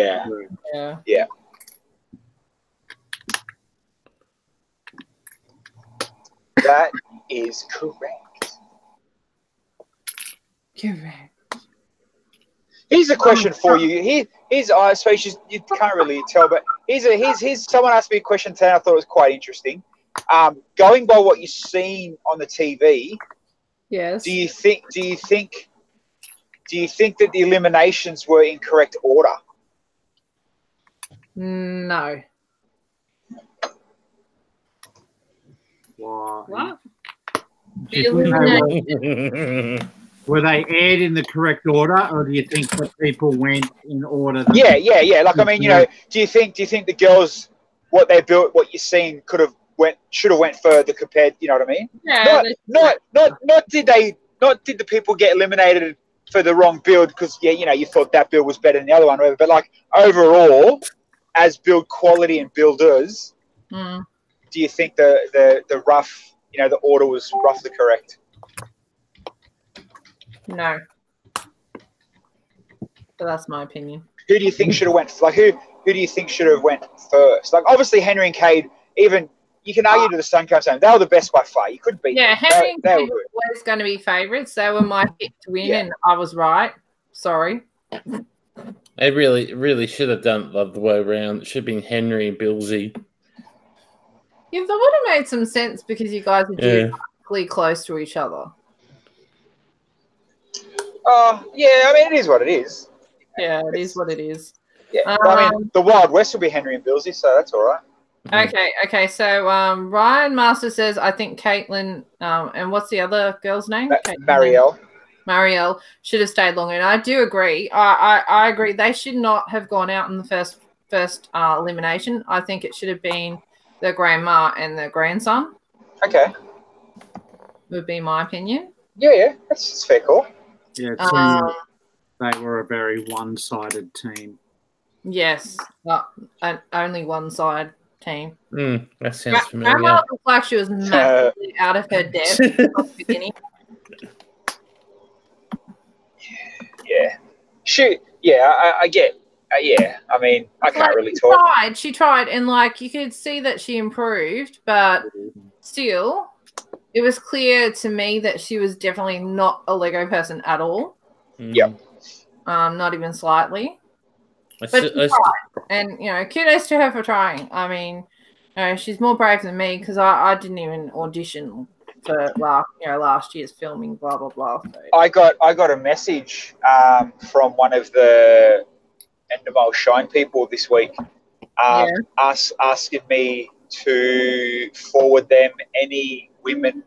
Yeah. Yeah. That is correct. Correct. Here's a question for you. Here, here's I suppose you, you can't really tell, but here's a here's here's someone asked me a question today. I thought it was quite interesting. Um, going by what you've seen on the TV, Yes. do you think do you think do you think that the eliminations were in correct order? No. Why? What? Do you think they were, were they aired in the correct order, or do you think that people went in order? that- Yeah, yeah, yeah. Like I mean, you know, do you think do you think the girls what they built, what you've seen, could have went should have went further compared? You know what I mean? Yeah. not, not, not, not did they, not did the people get eliminated for the wrong build because yeah, you know, you thought that build was better than the other one, whatever. But like overall, as build quality and builders, Mm, do you think the the the rough, you know, the order was roughly correct? No. But that's my opinion. Who do you think should have went? Like who who do you think should have went first? Like obviously Henry and Cade, even you can argue ah. to the sun comes home, they were the best by far. You couldn't beat. Yeah, them. Henry and they, they Cade were were always going to be favourites. They were my pick to win, Yeah. and I was right. Sorry. They really, really should have done it the other way around. It should have been Henry and Bilsy. Yeah, that would have made some sense because you guys are Yeah. geographically close to each other. Oh yeah, I mean it is what it is. Yeah, it is what it is. Yeah, but I mean Um, the Wild West will be Henry and Bilsy, so that's all right. Okay, okay. So um, Ryan Master says, I think Caitlin, um, and what's the other girl's name? Ma- Caitlin- Marielle. Marielle should have stayed longer, and I do agree. I, I, I agree. They should not have gone out in the first first uh, elimination. I think it should have been the grandma and the grandson. Okay. Would be my opinion. Yeah, yeah, that's, that's fair call. Yeah, it Um, they were a very one-sided team. yes, but an, only one side team. Mm, that sounds Gra- familiar. Grandma looked like she was massively out of her depth at the beginning. Yeah. Shoot. Yeah, I, I get. Uh, yeah, I mean, I can't Like, really she talk. Tried, she tried, and like you could see that she improved, but still, it was clear to me that she was definitely not a Lego person at all. Mm. Yep. Um, not even slightly. I But st- she I st- tried, and you know, kudos to her for trying. I mean, you know, she's more brave than me because I, I didn't even audition for last, you know, last year's filming. Blah blah blah. So. I got I got a message um, from one of the end of Endemol Shine people this week, um, Yeah. ask, asking me to forward them any women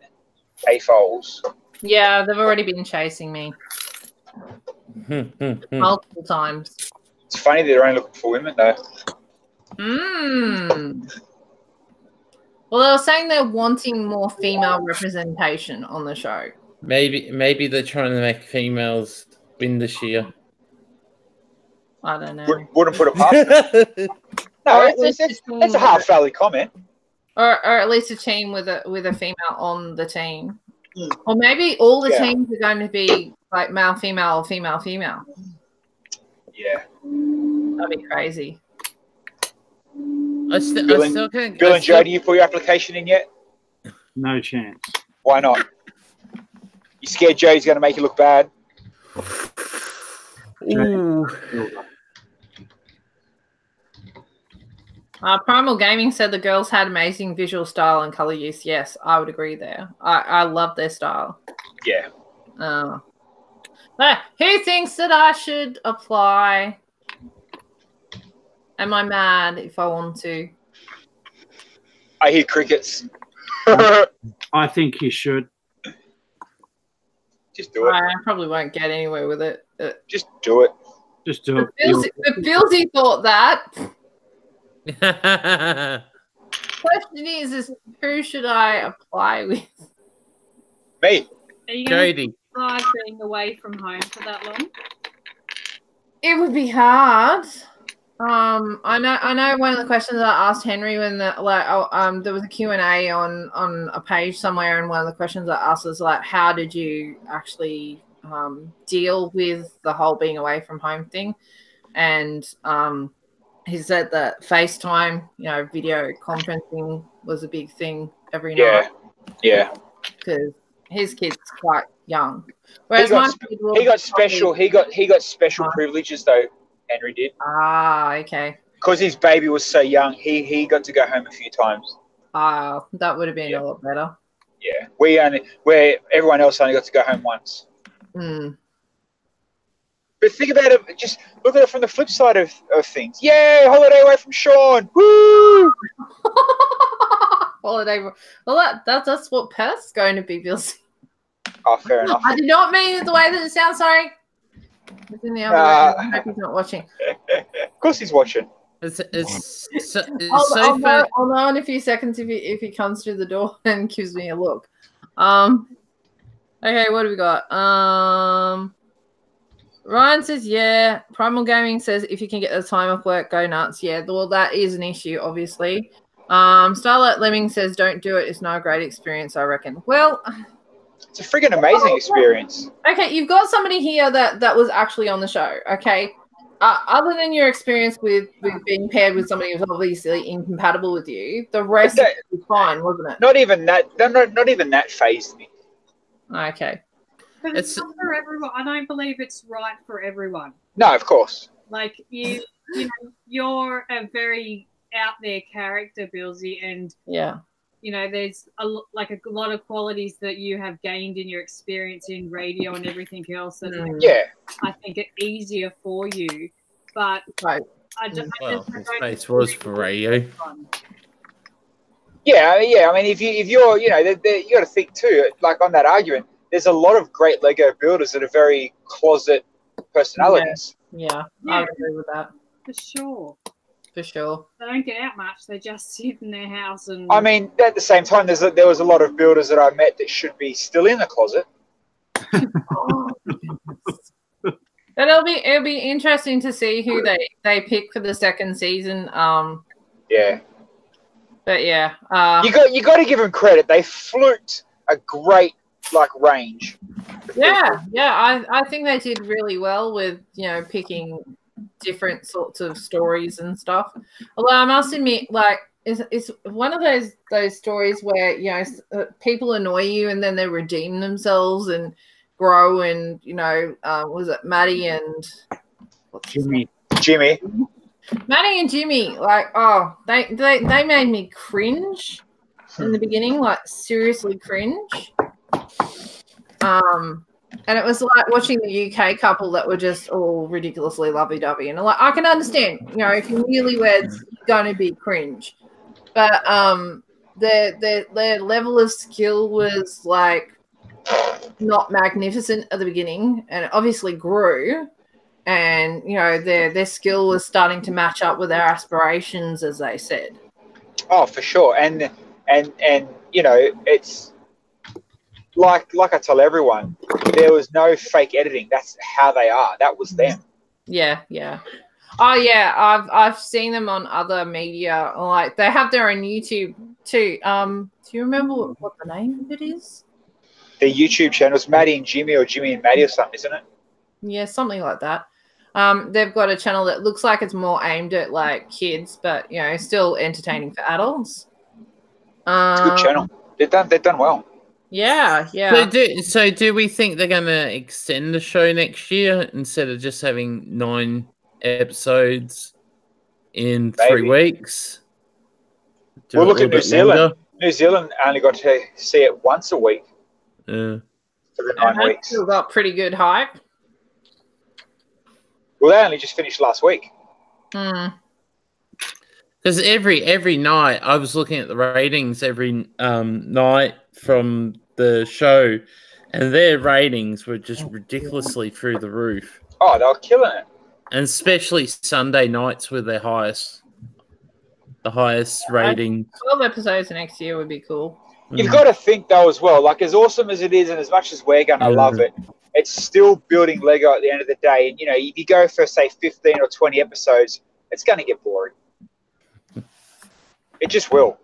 AFOLs. Yeah, they've already been chasing me Hmm, hmm, hmm. multiple times. It's funny they're only looking for women though. Mm. Well, they were saying they're wanting more female representation on the show. Maybe, maybe they're trying to make females win this year. I don't know. Would, wouldn't put it past. them. No, it's, it's, it's, a it's a half valid comment. Or, or at least a team with a with a female on the team. Mm. Or maybe all the Yeah. teams are going to be like male, female, or female, female. Yeah. That'd be crazy. I, st- Bill I still can't. Bill and still- Jody, you put your application in yet? No chance. Why not? You scared Jody's going to make you look bad? Ooh. Uh, Primal Gaming said the girls had amazing visual style and color use. Yes, I would agree there. I, I love their style. Yeah. Uh, but who thinks that I should apply? Am I mad if I want to? I hear crickets. I think you should. Just do it. I probably won't get anywhere with it. Uh, Just do it. Just do it. Bilsy, but Bilsy thought that. Yeah, Question is, is who should I apply with? Me. Are you going to Jody. survive being away from home for that long? It would be hard. Um, I know. I know. One of the questions I asked Henry when the like, oh, um, there was a Q and A on on a page somewhere, and one of the questions I asked was like, how did you actually um, deal with the whole being away from home thing? And um, he said that FaceTime, you know, video conferencing was a big thing every Yeah. night Yeah. Yeah. because his kid's quite young. Whereas got my sp- He got probably- special. He got he got special privileges though. Henry did Ah, okay. because his baby was so young. He he got to go home a few times. Ah, that would have been Yeah. a lot better. Yeah. We only where everyone else only got to go home once. Mm. But think about it. Just look at it from the flip side of, of things. Yay! Holiday away from Sean. Woo! Holiday. Well, that, that that's what Perth's going to be, Bill. Oh, fair enough. I did not mean it the way that it sounds. Sorry. It's in the other Uh, room. I hope he's not watching. Of course, he's watching. It's, it's, so, it's I'll, so I'll, know. I'll know in a few seconds if he if he comes through the door and gives me a look. Um. Okay, what do we got? Um. Ryan says, "Yeah." Primal Gaming says, "If you can get the time off work, go nuts." Yeah, well, that is an issue, obviously. Um, Starlight Lemming says, "Don't do it. It's not a great experience, I reckon." Well, It's a friggin' amazing experience. okay, you've got somebody here that that was actually on the show. Okay, uh, other than your experience with with being paired with somebody who's obviously incompatible with you, the rest that- was fine, wasn't it? Not even that. Not, not, not even that phased me. Okay. But it's, It's- not for everyone. I don't believe it's right for everyone. No, of course. Like you, you know, you're a very out there character, Bilsy, and Yeah. you know, there's a lo- like a lot of qualities that you have gained in your experience in radio and everything else that Mm. Yeah. I think it easier for you. But Right. I, ju- I Well, just I his don't face was for radio. fun. Yeah, yeah. I mean, if you if you're, you know, they they you got to think too. Like on that argument, there's a lot of great Lego builders that are very closet personalities. Yeah. Yeah. I agree with that For sure. for sure. They don't get out much. They just sit in their house and I mean, at the same time, there's a, there was a lot of builders that I met that should be still in the closet. But it'll be it'll be interesting to see who they they pick for the second season. Um. Yeah, But yeah. Uh. you got you got to give them credit. They fluked a great like range. Yeah, yeah, I, I think they did really well with you know picking different sorts of stories and stuff. Although I must admit, like it's, it's one of those those stories where you know uh, people annoy you and then they redeem themselves and grow and you know uh, was it Maddie and what's? Jimmy. Jimmy, Maddie and Jimmy like oh they they they made me cringe in the beginning like seriously cringe. Um, and it was like watching the UK couple that were just all ridiculously lovey dovey. And like, I can understand, you know, if you're newlyweds, you're going to be cringe. But um, their, their, their level of skill was like not magnificent at the beginning and obviously grew. And, you know, their, their skill was starting to match up with their aspirations, as they said. oh for sure, and and and you know it's like like I tell everyone, there was no fake editing. That's how they are. That was them. Yeah, yeah. Oh yeah, I've I've seen them on other media. Like they have their own YouTube too. Um, do you remember what, what the name of it is? Their YouTube channels, Maddie and Jimmy, or Jimmy and Maddie, or something, isn't it? Yeah, something like that. Um, they've got a channel that looks like it's more aimed at like kids, but you know, still entertaining for adults. It's a Um, good channel. They've done they've done well. Yeah, So yeah. do, so do we think they're going to extend the show next year instead of just having nine episodes in three weeks? Do Well, look at New bit Zealand. longer? New Zealand only got to see it once a week Uh, for the nine that's weeks. still got pretty good hype. Well, they only just finished last week. Hmm. Because every every night I was looking at the ratings every um, night from the show, and their ratings were just ridiculously through the roof. Oh, they were killing it. And especially Sunday nights were their highest, the highest rating. 12 episodes next year would be cool. You've got to think though as well. Like as awesome as it is, and as much as we're gonna Yeah. love it, it's still building Lego at the end of the day. And you know, if you go for say fifteen or twenty episodes, it's gonna get boring. It just will.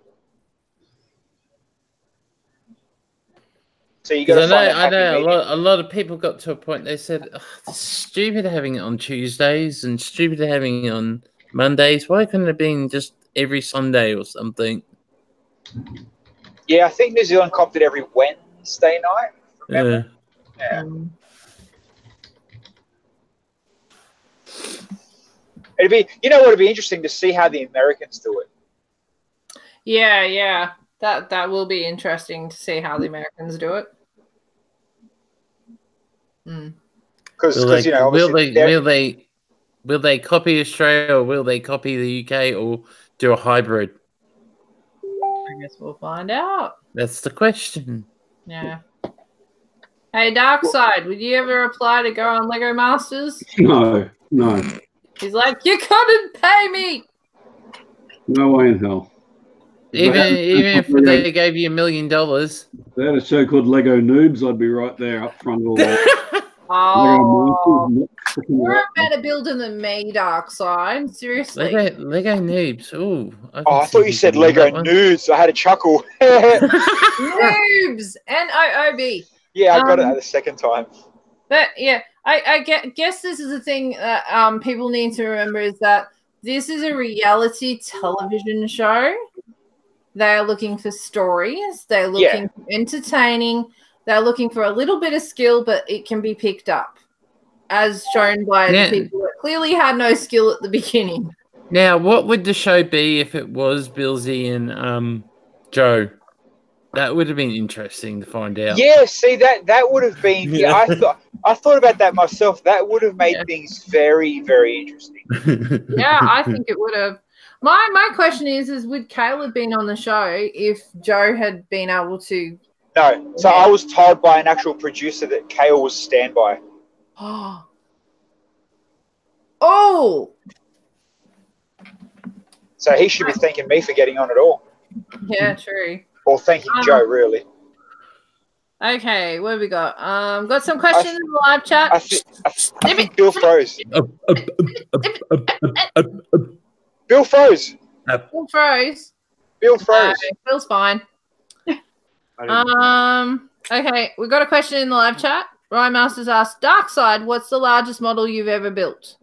So you got 'Cause to I know, find a I happy know a lot, a lot of people got to a point they said, "Ugh, it's stupid having it on Tuesdays and stupid having it on Mondays. Why couldn't it have been just every Sunday or something? Yeah, I think New Zealand copped it every Wednesday night. Yeah. Yeah. Um, It'd be, you know, what it would be interesting to see how the Americans do it. yeah, yeah. That that will be interesting to see how the Americans do it. Mm. Because, Will they, you know, will they, will they, will they copy Australia or will they copy the UK or do a hybrid? I guess we'll find out. That's the question. Yeah. Hey, Darkside, would you ever apply to go on Lego Masters? No, no, He's like, you couldn't pay me. no way in hell. Even even if they gave you a million dollars. They had a show called Lego Noobs. I'd be right there up front of all that. Oh, Lego Masters, you're a not better builder than me, Darkside. Seriously. Lego Lego noobs. Ooh. Oh, I thought you said Lego that one. I had a chuckle. Noobs. N O O B. yeah, I got it Um, at the second time. But yeah, I, I get, guess this is the thing that um, people need to remember is that this is a reality television show. They're looking for stories. They're looking for entertaining. They're looking for a little bit of skill, but it can be picked up, as shown by Yeah. the people that clearly had no skill at the beginning. Now, what would the show be if it was Bilsy and um, Joe? That would have been interesting to find out. Yeah, see that that would have been. Yeah, I thought I thought about that myself. That would have made Yeah. things very very interesting. Yeah, I think it would have. My my question is, is would Caleb have been on the show if Joe had been able to? No, so I was told by an actual producer that Kale was standby. oh, Oh. So he should be thanking me for getting on at all, yeah, true. or thanking Um, Joe really. Okay, what have we got? Um, got some questions in the live chat. I, th- I, th- I think Bill froze. Bill froze. Bill froze. Bill froze. Uh, Bill's fine. Um, okay, we got a question in the live chat. Ryan Masters asked, Darkside, what's the largest model you've ever built?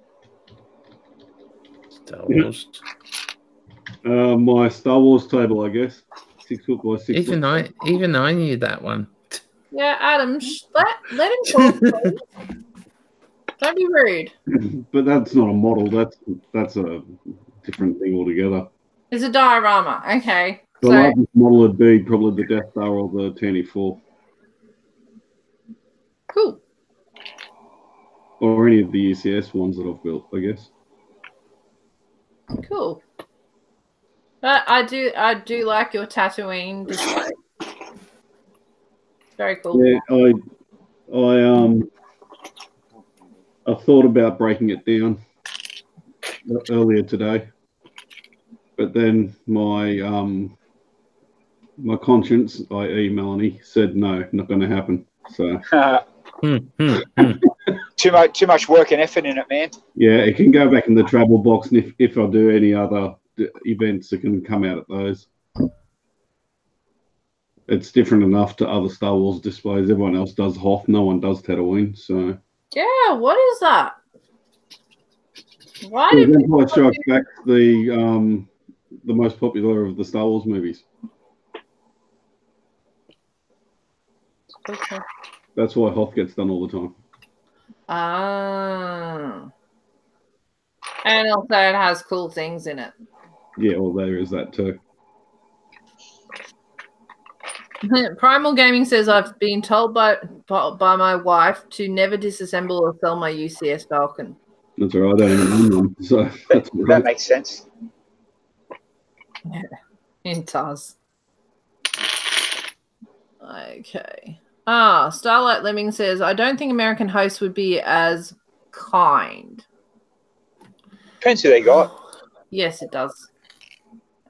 Star Wars. Uh, my Star Wars table, I guess. Six foot by six. Even foot. I, even I knew that one. Yeah, Adam, sh- let, let him talk. Don't be rude. but that's not a model. That's that's a different thing altogether. It's a diorama. Okay. The So, largest model would be probably the Death Star or the T-4 cool. or any of the UCS ones that I've built. I guess. Cool. But I do I do like your Tatooine display. Very cool. Yeah, I, I um, I thought about breaking it down earlier today, but then my um, my conscience, i.e., Melanie, said no, not going to happen. So Hmm, hmm, hmm. too much too much work and effort in it, man. yeah, it can go back in the travel box, and if if I do any other d- events, it can come out at those. It's different enough to other Star Wars displays. Everyone else does Hoth, no one does Tatooine. So Yeah, what is that? Why did Empire Strikes Back the um the most popular of the Star Wars movies. Okay. That's why Hoth gets done all the time. Ah. And also it has cool things in it. Yeah, well there is that too. Primal Gaming says I've been told by, by by my wife to never disassemble or sell my UCS Falcon. That's all right. I don't even own one, so that's all That makes sense. It does. Okay. Ah, Starlight Lemming says, I don't think American hosts would be as kind. Depends who they got. Yes, it does.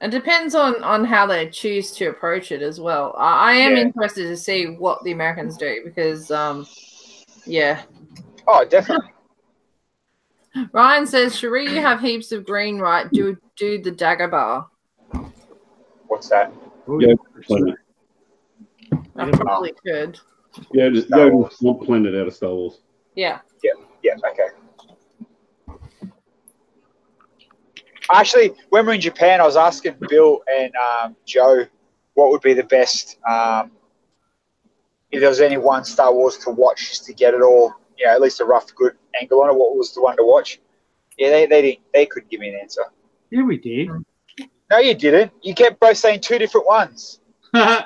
It depends on on how they choose to approach it as well. I, I am Yeah. interested to see what the Americans do because, um, yeah. Oh, definitely. Ryan says, Cherie, you have heaps of green, right? Do do the Dagobah. What's that? Yeah, Planet. I probably could. Yeah, just Star go Wars. Swamp Planet out of Star Wars. Yeah. Yeah, okay. Actually, when we were in Japan, I was asking Bill and um, Joe what would be the best, um, if there was any one Star Wars to watch just to get it all, you know, at least a rough, good angle on it. What was the one to watch? Yeah, they they didn't, they couldn't give me an answer. Yeah, we did. No, you didn't. You kept both saying two different ones.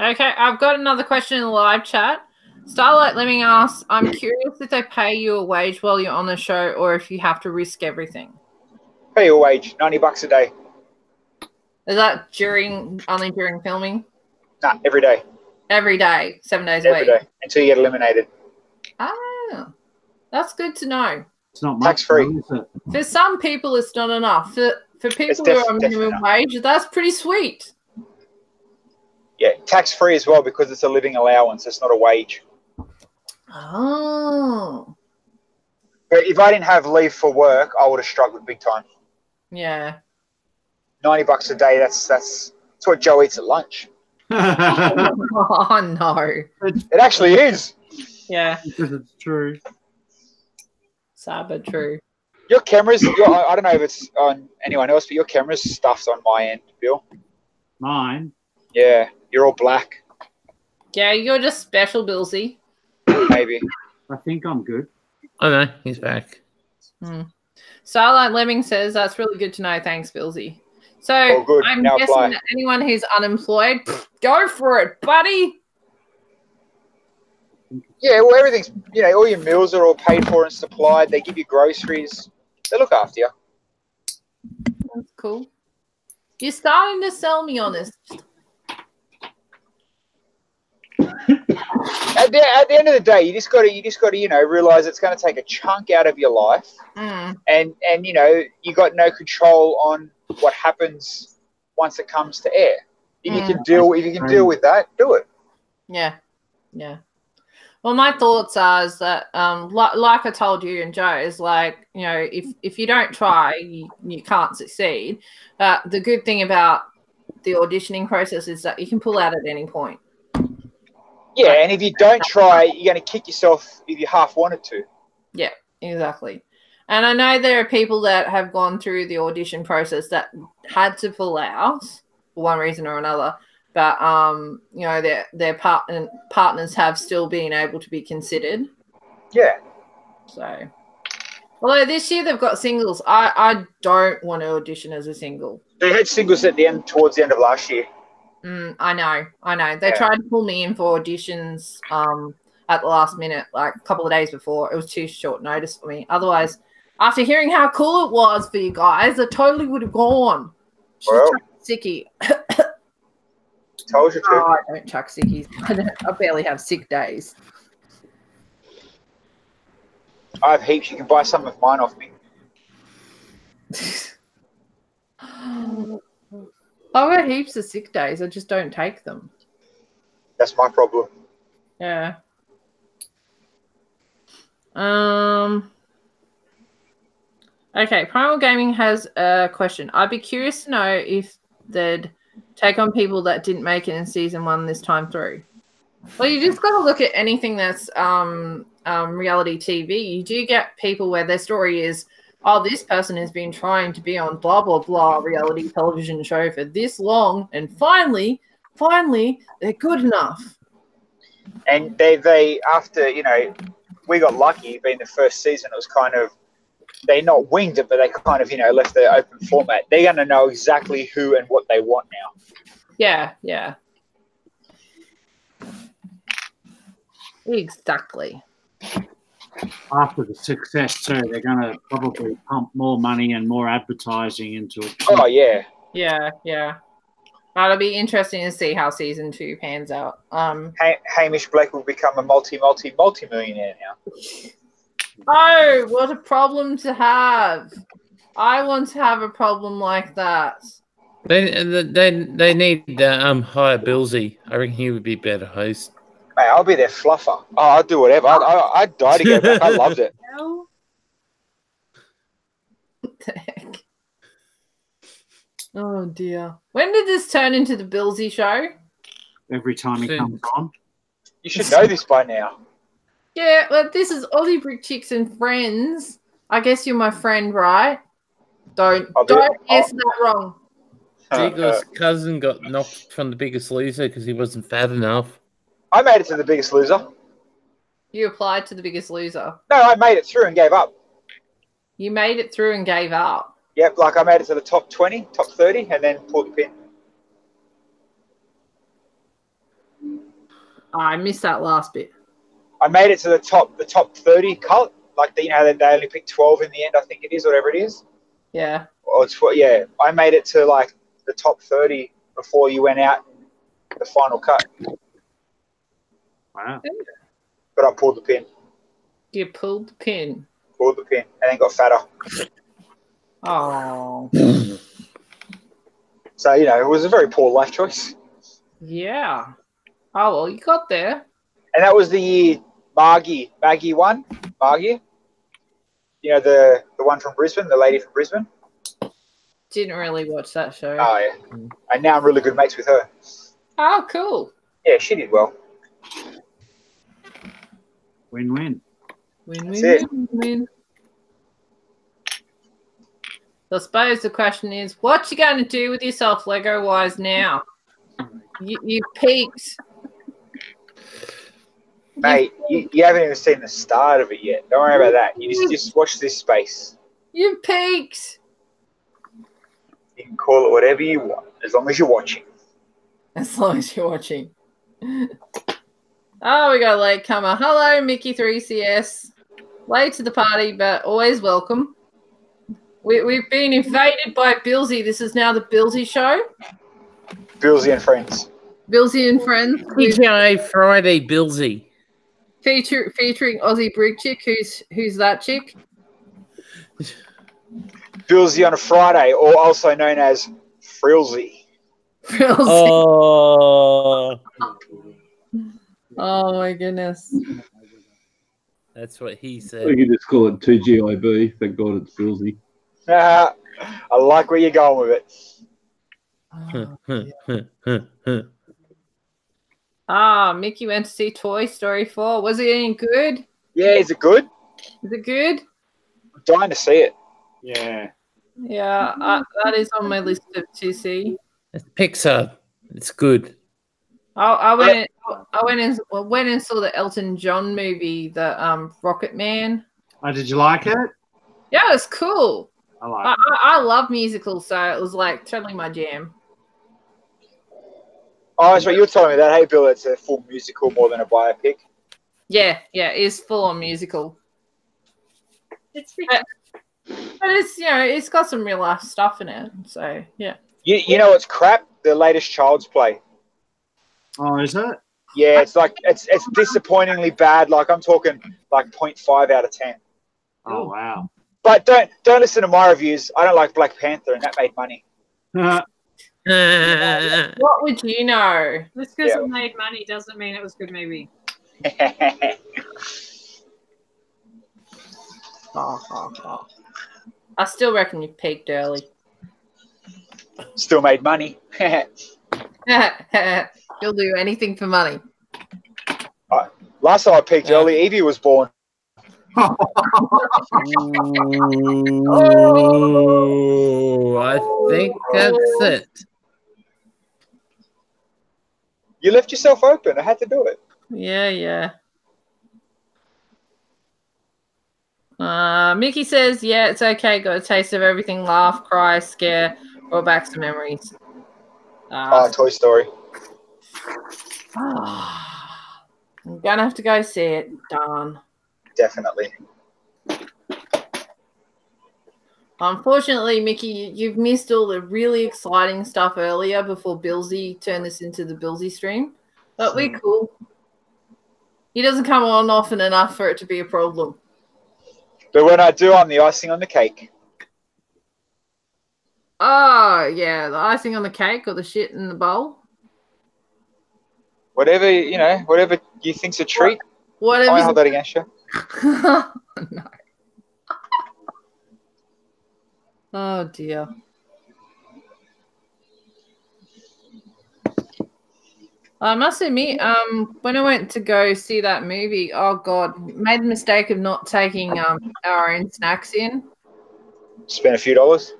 Okay, I've got another question in the live chat. Starlight Lemming asks, I'm curious if they pay you a wage while you're on the show or if you have to risk everything. Pay your wage, ninety bucks a day. Is that during only during filming? Nah, every day, Every day, seven days a week. day until you get eliminated. Ah, that's good to know. it's not much. Tax-free. is it? For some people, it's not enough. For for people who are on minimum wage, that's pretty sweet. Yeah, tax free as well because it's a living allowance. It's not a wage. Oh, But if I didn't have leave for work, I would have struggled big time. yeah. Ninety bucks a day. That's that's that's what Joe eats at lunch. oh no. It actually is. Yeah, because it's true. sad but true. Your cameras. Your, I I don't know if it's on anyone else, but your camera's stuffed on my end, Bill. Mine. Yeah, you're all black. Yeah, you're just special, Bilsy. Maybe. I think I'm good. Oh no, he's back. Hmm. Starlight Lemming says that's really good to know. Thanks, Bilsy. So Oh, good. I'm Now guessing apply. that anyone who's unemployed, pff, go for it, buddy. Yeah. Well, everything's you know, all your meals are all paid for and supplied. They give you groceries. They look after you. That's cool. You're starting to sell me on this. At the, at the end of the day, you just got to you just got to you know realize it's going to take a chunk out of your life, Mm, and and you know you got no control on what happens once it comes to air. If you can deal if you can deal with that, do it. yeah, yeah. Well, my thoughts are is that, um, like, like I told you and Joe, is like you know, if if you don't try, you, you can't succeed. Uh, the good thing about the auditioning process is that you can pull out at any point. Yeah, and if you don't try, you're going to kick yourself if you half wanted to. Yeah, exactly. And I know there are people that have gone through the audition process that had to pull out for one reason or another. But um, you know, their their partner partners have still been able to be considered. Yeah, So although this year they've got singles, I, I don't want to audition as a single. they had singles at the end towards the end of last year. Mm, I know, I know. They Yeah. tried to pull me in for auditions um, at the last minute, like a couple of days before. It was too short notice for me. Otherwise, after hearing how cool it was for you guys, I totally would have gone. Just Well. sicky. Told you to. Oh, I don't chuck sickies. I, I barely have sick days. I have heaps. You can buy some of mine off me. I've got heaps of sick days. I just don't take them. That's my problem. Yeah. Um. Okay, Primal Gaming has a question. I'd be curious to know if they'd take on people that didn't make it in season one this time through. Well, you just got to look at anything that's um, um, reality TV. You do get people where their story is, oh, this person has been trying to be on blah blah blah reality television show for this long, and finally, finally, they're good enough. And they, they after you know, we got lucky being the first season. It was kind of they not winged it, but they kind of you know left the open format. They're going to know exactly who and what they want now. Yeah, yeah. Exactly. After the success too, they're going to probably pump more money and more advertising into it. Oh yeah, Yeah, yeah. That'll be interesting to see how season two pans out. Um, Ha- Hamish Blake will become a multi, multi, multi millionaire now. Oh, what a problem to have! I want to have a problem like that. They they they need to um hire Bilsy. I reckon he would be better host. Mate, I'll be their fluffer. Oh, I'll do whatever. I'd, I- I'd die to get back. I loved it. What the heck? Oh dear. When did this turn into the Bilsy show? Every time he Soon. comes on. You should know this by now. Yeah, well, this is Aussie Brick Chicks and Friends. I guess you're my friend, right? Don't I'll be- don't I'll- guess that wrong. Uh, Ziggler's uh, cousin got knocked from the Biggest Loser because he wasn't fat enough. I made it to the biggest loser. You applied to the Biggest Loser. No, I made it through and gave up. You made it through and gave up. Yep, like I made it to the top 20, top 30, and then pulled the pin. Ah, I missed that last bit. I made it to the top, the top 30 cut. Like, the, you know, they they only pick 12 in the end, I think it is, whatever it is. Yeah. Or it's, yeah, I made it to like the top 30 before you went out the final cut, Wow. but I pulled the pin, You pulled the pin. pulled the pin, and then got fatter. Oh. So, you know, it was a very poor life choice. Yeah. Oh well, you got there. And that was the year Margie, Maggie one, Margie. You know, the, the one from Brisbane, the lady from Brisbane. Didn't really watch that show. Oh, yeah. And now I'm really good mates with her. oh, cool. Yeah, she did well. Win win. Win, win, win, win. So I suppose the question is, what you going to do with yourself, Lego wise now? You, you peaked. Mate, you, you haven't even seen the start of it yet. Don't worry about that. You just, just watch this space. You peaked. You can call it whatever you want, as long as you're watching. As long as you're watching. Oh, we got a late comer. Hello, Mickey3CS. Late to the party, but always welcome. We, we've been invaded by Bilsy. This is now the Bilsy show. Bilsy and friends. Bilsy and friends. with- TGI Friday Bilsy. Feature, featuring Aussie Brick Chick. Who's who's that chick? Bilsy on a Friday, or also known as Frilsy. Bilsy. Oh, Oh my goodness. that's what he said. We said. can just call it 2GIB. Thank God it's Bilsy. Ah, I like where you're going with it. Ah, Mickey went to see Toy Story 4. Was it any good? Yeah, is it good? Is it good? I'm dying to see it. Yeah. Yeah, I, that is on my list of to see. It's Pixar. It's good. I, I went. and- I went and well, went and saw the Elton John movie, the um Rocket Man. Oh, did you like it? Yeah, it was cool. I like I, it. I, I love musicals, so it was like totally my jam. Oh, that's right. You were telling me that. Hey, Bill, it's a full musical more than a biopic. Yeah, yeah, it's full on musical. It's pretty uh, But it's you know, it's got some real life stuff in it. So yeah. You, you know it's crap? The latest Child's Play. Oh, is it? Yeah, it's like it's it's disappointingly bad. Like I'm talking like 0.5 out of 10. Oh, wow. But don't don't listen to my reviews. I don't like Black Panther, and that made money. What would you know? Just because Yeah. it made money doesn't mean it was a good movie. Oh, oh, oh. I still reckon you peaked early. Still made money. You'll do anything for money. Last time I peaked early, Evie was born. Oh, I think that's it. You left yourself open. I had to do it. Yeah, yeah. Uh, Mickey says, "Yeah, it's okay. Got a taste of everything. Laugh, cry, scare, brought back some memories." Oh, Uh, Toy Story. I'm gonna have to go see it. Darn. Definitely. Unfortunately, Mickey, you- you've missed all the really exciting stuff earlier before Bilsy turned this into the Bilsy stream. But we're cool. He doesn't come on often enough for it to be a problem. But when I do, I'm the icing on the cake. Oh, yeah, the icing on the cake or the shit in the bowl. Whatever you know, whatever you think's a treat, I Whatever. hold that against you. no. Oh dear. I must admit, um, when I went to go see that movie, oh god, made the mistake of not taking um our own snacks in. Spend a few dollars.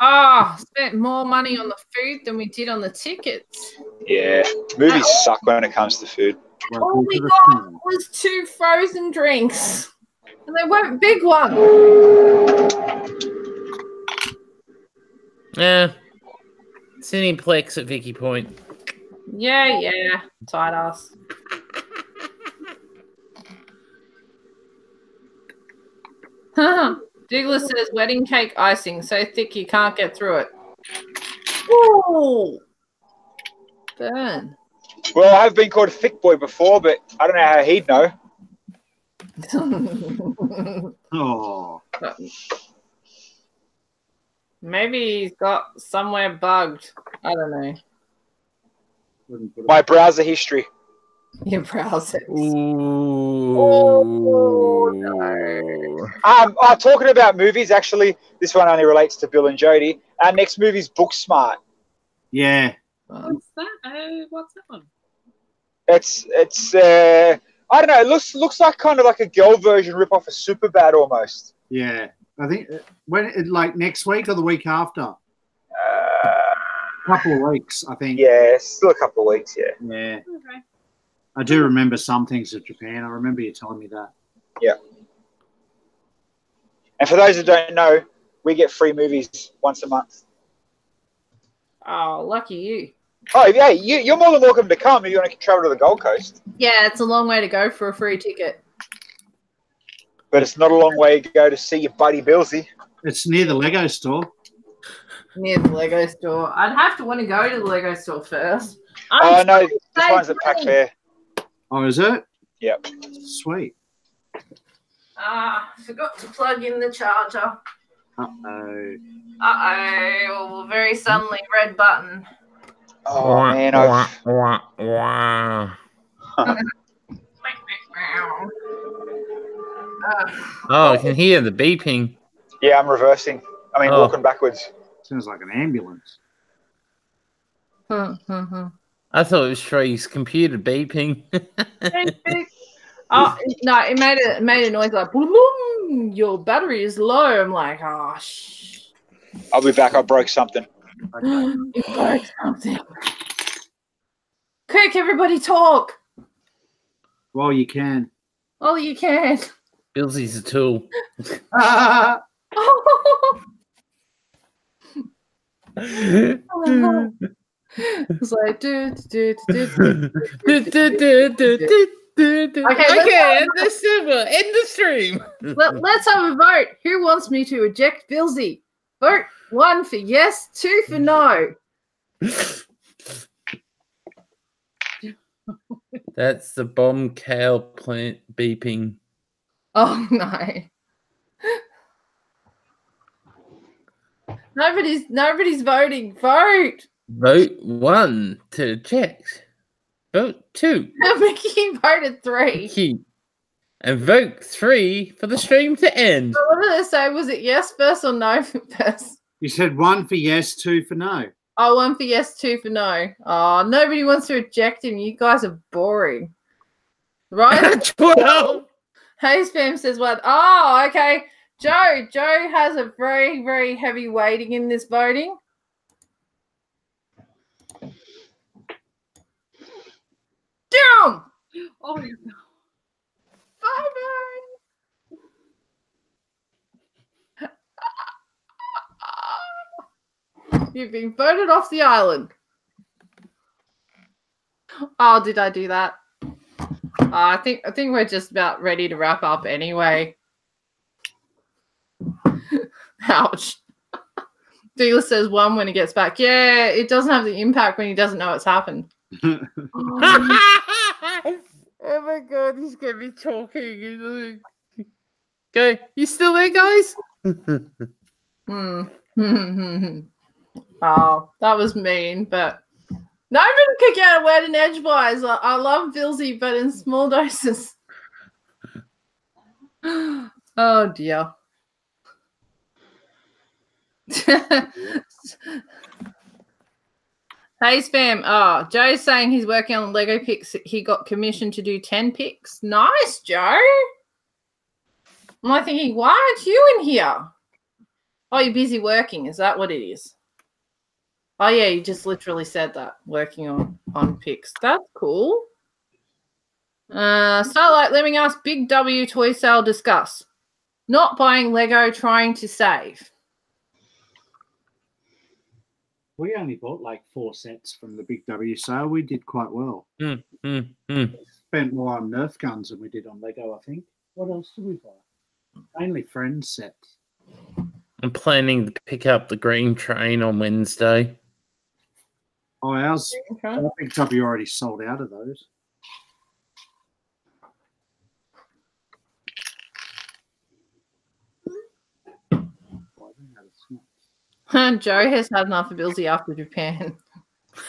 Ah, spent more money on the food than we did on the tickets. Yeah, movies suck when it comes to food. All Welcome we got was two frozen drinks, and they weren't big ones. Yeah. Cineplex at Vicky Point. Yeah, yeah, tight ass. Douglas says wedding cake icing so thick you can't get through it. Ooh, burn. Well, I have been called a thick boy before, but I don't know how he'd know. Oh, Maybe he's got somewhere bugged. I don't know. wouldn't put it- My browser history. Your browser. Ooh. Um, uh, talking about movies, actually, this one only relates to Bill and Jody. Our next movie's Booksmart. yeah, What's that? Uh, what's that one? It's it's uh, I don't know. It looks looks like kind of like a girl version rip off of Superbad almost. yeah. I think uh, when like next week or the week after, Uh, couple of weeks. I think. yeah, still a couple of weeks. Yeah. Yeah. Okay. I do remember some things of Japan. I remember you telling me that. Yeah. And for those who don't know, we get free movies once a month. Oh, lucky you. Oh, yeah, you, you're more than welcome to come if you want to travel to the Gold Coast. Yeah, it's a long way to go for a free ticket. But it's not a long way to go to see your buddy Bilsy. It's near the Lego store. Near the Lego store. I'd have to want to go to the Lego store first. Oh, I'm no, trying to this save one's at Pack money. Fair. Oh, is it? Yep. Sweet. Ah, forgot to plug in the charger. Uh oh. Uh oh, very suddenly red button. Oh, man. I've, Wah, wah. Oh, I can hear the beeping. yeah, I'm reversing. I mean, Oh. walking backwards. Sounds like an ambulance. hmm, hmm, hmm. I thought it was Shree's computer beeping. oh no, it made a it made a noise like boom. Your battery is low. I'm like, oh shh. I'll be back. I broke something. Okay. You broke something. Quick, everybody talk. Well, you can. Oh, you can. Bilsy's a tool. it's like, do, do, do, do, du- du- du- du. Okay, Okay, end the server, end the stream. Let, let's have a vote. Who wants me to eject Bilsy? Vote one for yes, two for no. That's the bomb cow plant beeping. Oh no. Nobody's nobody's voting. Vote. Vote one to eject. Vote two. Mickey voted three. Keep. And vote three for the stream to end. So what did I say? Was it yes first or no first? You said one for yes, two for no. Oh, one for yes, two for no. Oh, nobody wants to eject him. You guys are boring. Right? Twelve. Hey, Spam says what? Oh, okay. Joe, Joe has a very, very heavy weighting in this voting. Down. Oh, Bye bye. You've been voted off the island. Oh, did I do that? Uh, I think I think we're just about ready to wrap up anyway. Ouch. Dealer says one when he gets back. Yeah, it doesn't have the impact when he doesn't know it's happened. oh my god, he's gonna be talking. Go, you still there, guys? Hmm. oh, that was mean, but no, I'm gonna kick out a word in edgewise. I, I love Bilsy, but in small doses. oh dear. hey spam. Oh, Joe's saying he's working on Lego picks. He got commissioned to do 10 picks. Nice, Joe. Am I thinking, why aren't you in here? Oh, you're busy working. Is that what it is? Oh yeah, you just literally said that. Working on on picks. That's cool. Uh Starlight Lemming asks Big W toy sale discuss. Not buying Lego, trying to save. We only bought like four sets from the Big W sale. We did quite well. Mm, mm, mm. Spent more on Nerf guns than we did on Lego, I think. What else did we buy? Mainly friends sets. I'm planning to pick up the green train on Wednesday. Oh, ours. Okay. I think W already sold out of those. Joe has had enough of Bilsy after Japan.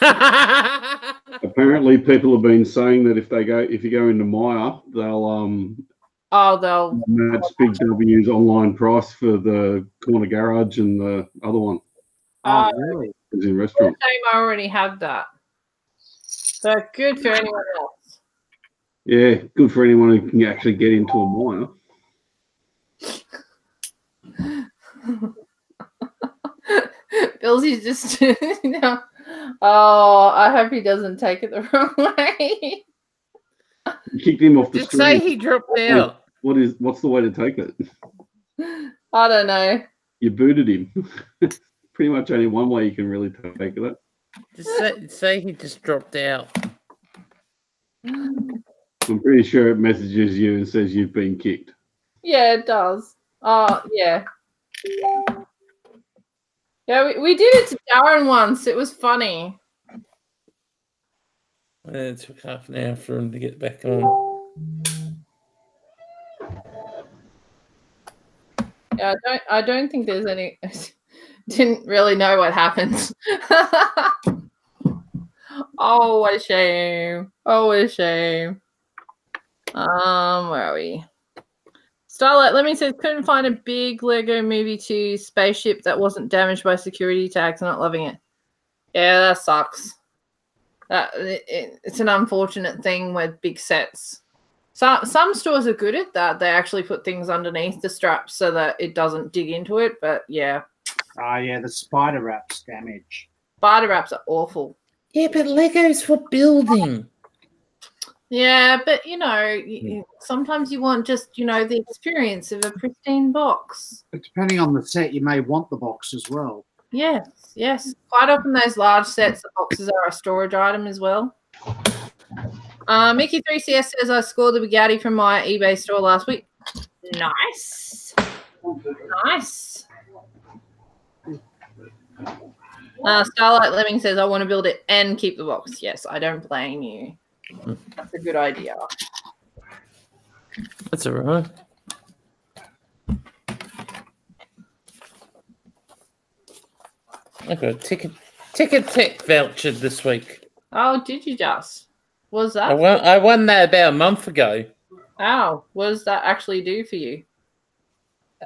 Apparently, people have been saying that if they go, if you go into Myer, they'll um Oh, they'll match Big W's online price for the corner garage and the other one uh, Oh, really? Is in restaurant. I already have that. So good for anyone else. Yeah, good for anyone who can actually get into a Myer. Bilsy's just you know. Oh, I hope he doesn't take it the wrong way. You kicked him off the Just say he dropped out. What is what's the way to take it? I don't know. You booted him. Pretty much only one way you can really take it. Just say, say he just dropped out. I'm pretty sure it messages you and says you've been kicked. Yeah, it does. Oh, yeah. Yeah, we, we did it to Darren once. It was funny. And it took half an hour for him to get back on. Yeah, I don't I don't think there's any didn't really know what happened. oh what a shame. Oh what a shame. Um where are we? Starlight let me say couldn't find a big Lego movie 2 spaceship that wasn't damaged by security tags. I'm not loving it. Yeah, that sucks. That it, it- it's an unfortunate thing with big sets. Some some stores are good at that. They actually put things underneath the straps so that it doesn't dig into it. But yeah, Oh, yeah, the spider wraps damage. spider wraps are awful. Yeah, but Lego's for building. Yeah, but you know, y- y- sometimes you want just you know the experience of a pristine box. But depending on the set, you may want the box as well. Yes, yes. Quite often those large sets, the boxes are a storage item as well. Uh, Mickey3CS says I scored the Bugatti from my eBay store last week. Nice. Nice. Uh, Starlight Lemming says I want to build it and keep the box. Yes, I don't blame you. That's a good idea. That's all right. I got a ticket Ticketek voucher this week. Oh, did you just? Was I that? won I won that about a month ago. Oh, what does that actually do for you?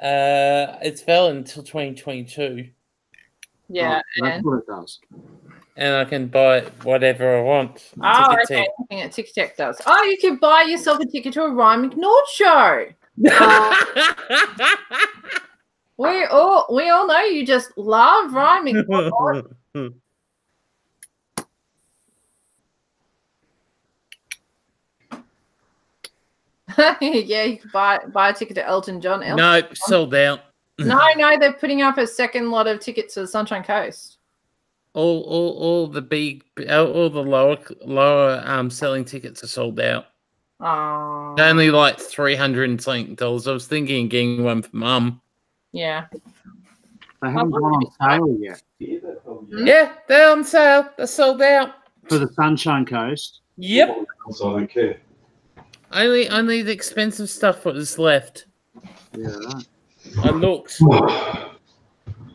Uh it's valid until 2022. Yeah. Oh, that's and- what it does. And I can buy whatever I want. Oh, Ticket okay. Tech. Looking at Tic Tac does. Oh, you can buy yourself a ticket to a Ryan McNaught show. We all we all know you just love Ryan McNaught. yeah, you could buy buy a ticket to Elton John. Elton. no, sold out. No, no, they're putting up a second lot of tickets to the Sunshine Coast. All, all, all the big, all all the lower, lower um selling tickets are sold out. Oh, Only like three hundred and something dollars. I was thinking of getting one for mum. yeah. They haven't gone on sale yet? Yeah, they're on sale. They're sold out. for the Sunshine Coast. Yep. So I don't care. Only only the expensive stuff was left. Yeah, right. I looked.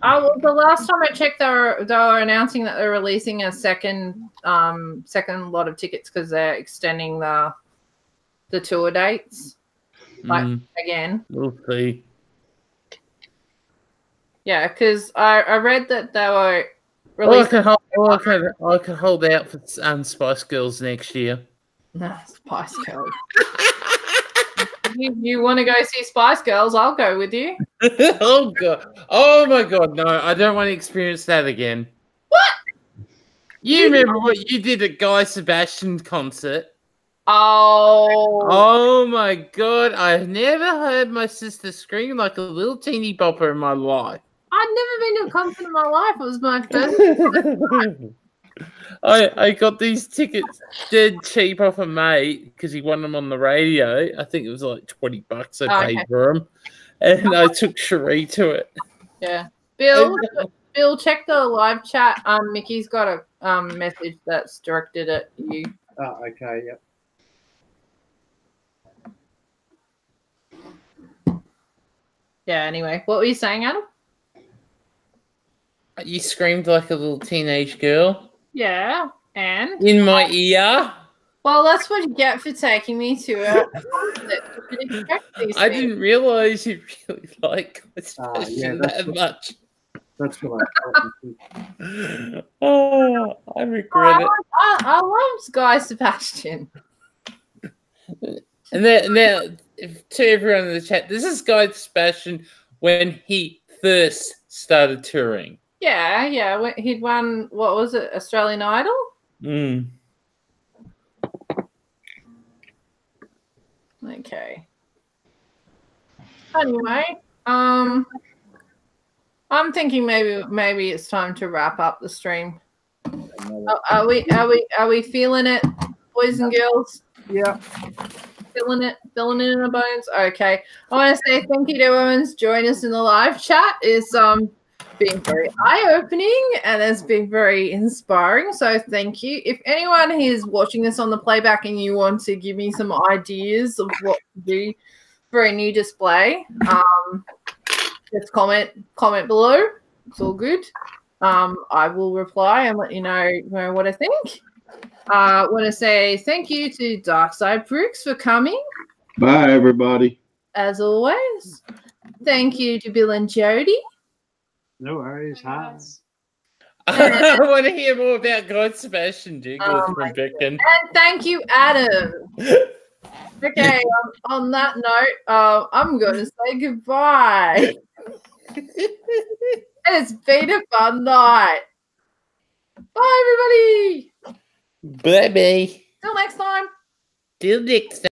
Oh, well, the last time I checked, they were they were announcing that they're releasing a second um second lot of tickets because they're extending the the tour dates Like- Mm, again. we'll see. Yeah, because I, I read that they were I releasing. could hold, I could, I could hold out for um, Spice Girls next year. Nah, Spice Girls. you you want to go see Spice Girls? I'll go with you. oh god! Oh my god! No, I don't want to experience that again. What? You remember what you did at Guy Sebastian concert? Oh, Oh my god! I've never heard my sister scream like a little teeny bopper in my life. I'd never been to a concert in my life. It was my first. I I got these tickets dead cheap off a mate because he won them on the radio. I think it was like twenty bucks I Oh, paid okay. for them, and I took Cherie to it. Yeah, Bill. Bill, check the live chat. Um, Mickey's got a um message that's directed at you. Oh, okay, yep. Yeah. Anyway, what were you saying, Adam? You screamed like a little teenage girl Yeah, and in my ear. well, that's what you get for taking me to a concert. You should expect these I didn't realize you really like Sebastian ah, yeah, that what- much. That's what I. Oh, I regret it. I, I love Guy Sebastian. And then now, if, to everyone in the chat, this is Guy Sebastian when he first started touring. Yeah, yeah. He'd won what was it, Australian Idol? Mm. Okay. Anyway, um, I'm thinking maybe maybe it's time to wrap up the stream. Are, are we are we are we feeling it, boys and girls? Yeah. Feeling it, feeling it in our bones. Okay. I want to say thank you to everyone's joined us in the live chat. Is um been very eye-opening and it's been very inspiring. So thank you. If anyone is watching this on the playback and you want to give me some ideas of what to do for a new display, um, just comment comment below. It's all good. Um, I will reply and let you know, you know what I think. Uh, want to say thank you to Darkside Brooks for coming, Bye, everybody. as always. Thank you to Bill and Jody. No worries. Hi. I want to hear more about Guy Sebastian Jingles Oh from Beacon. And thank you, Adam. Okay, um, on that note, uh, I'm going to say goodbye. it's been a fun night. Bye, everybody. Bye bye. Till next time. Till next time.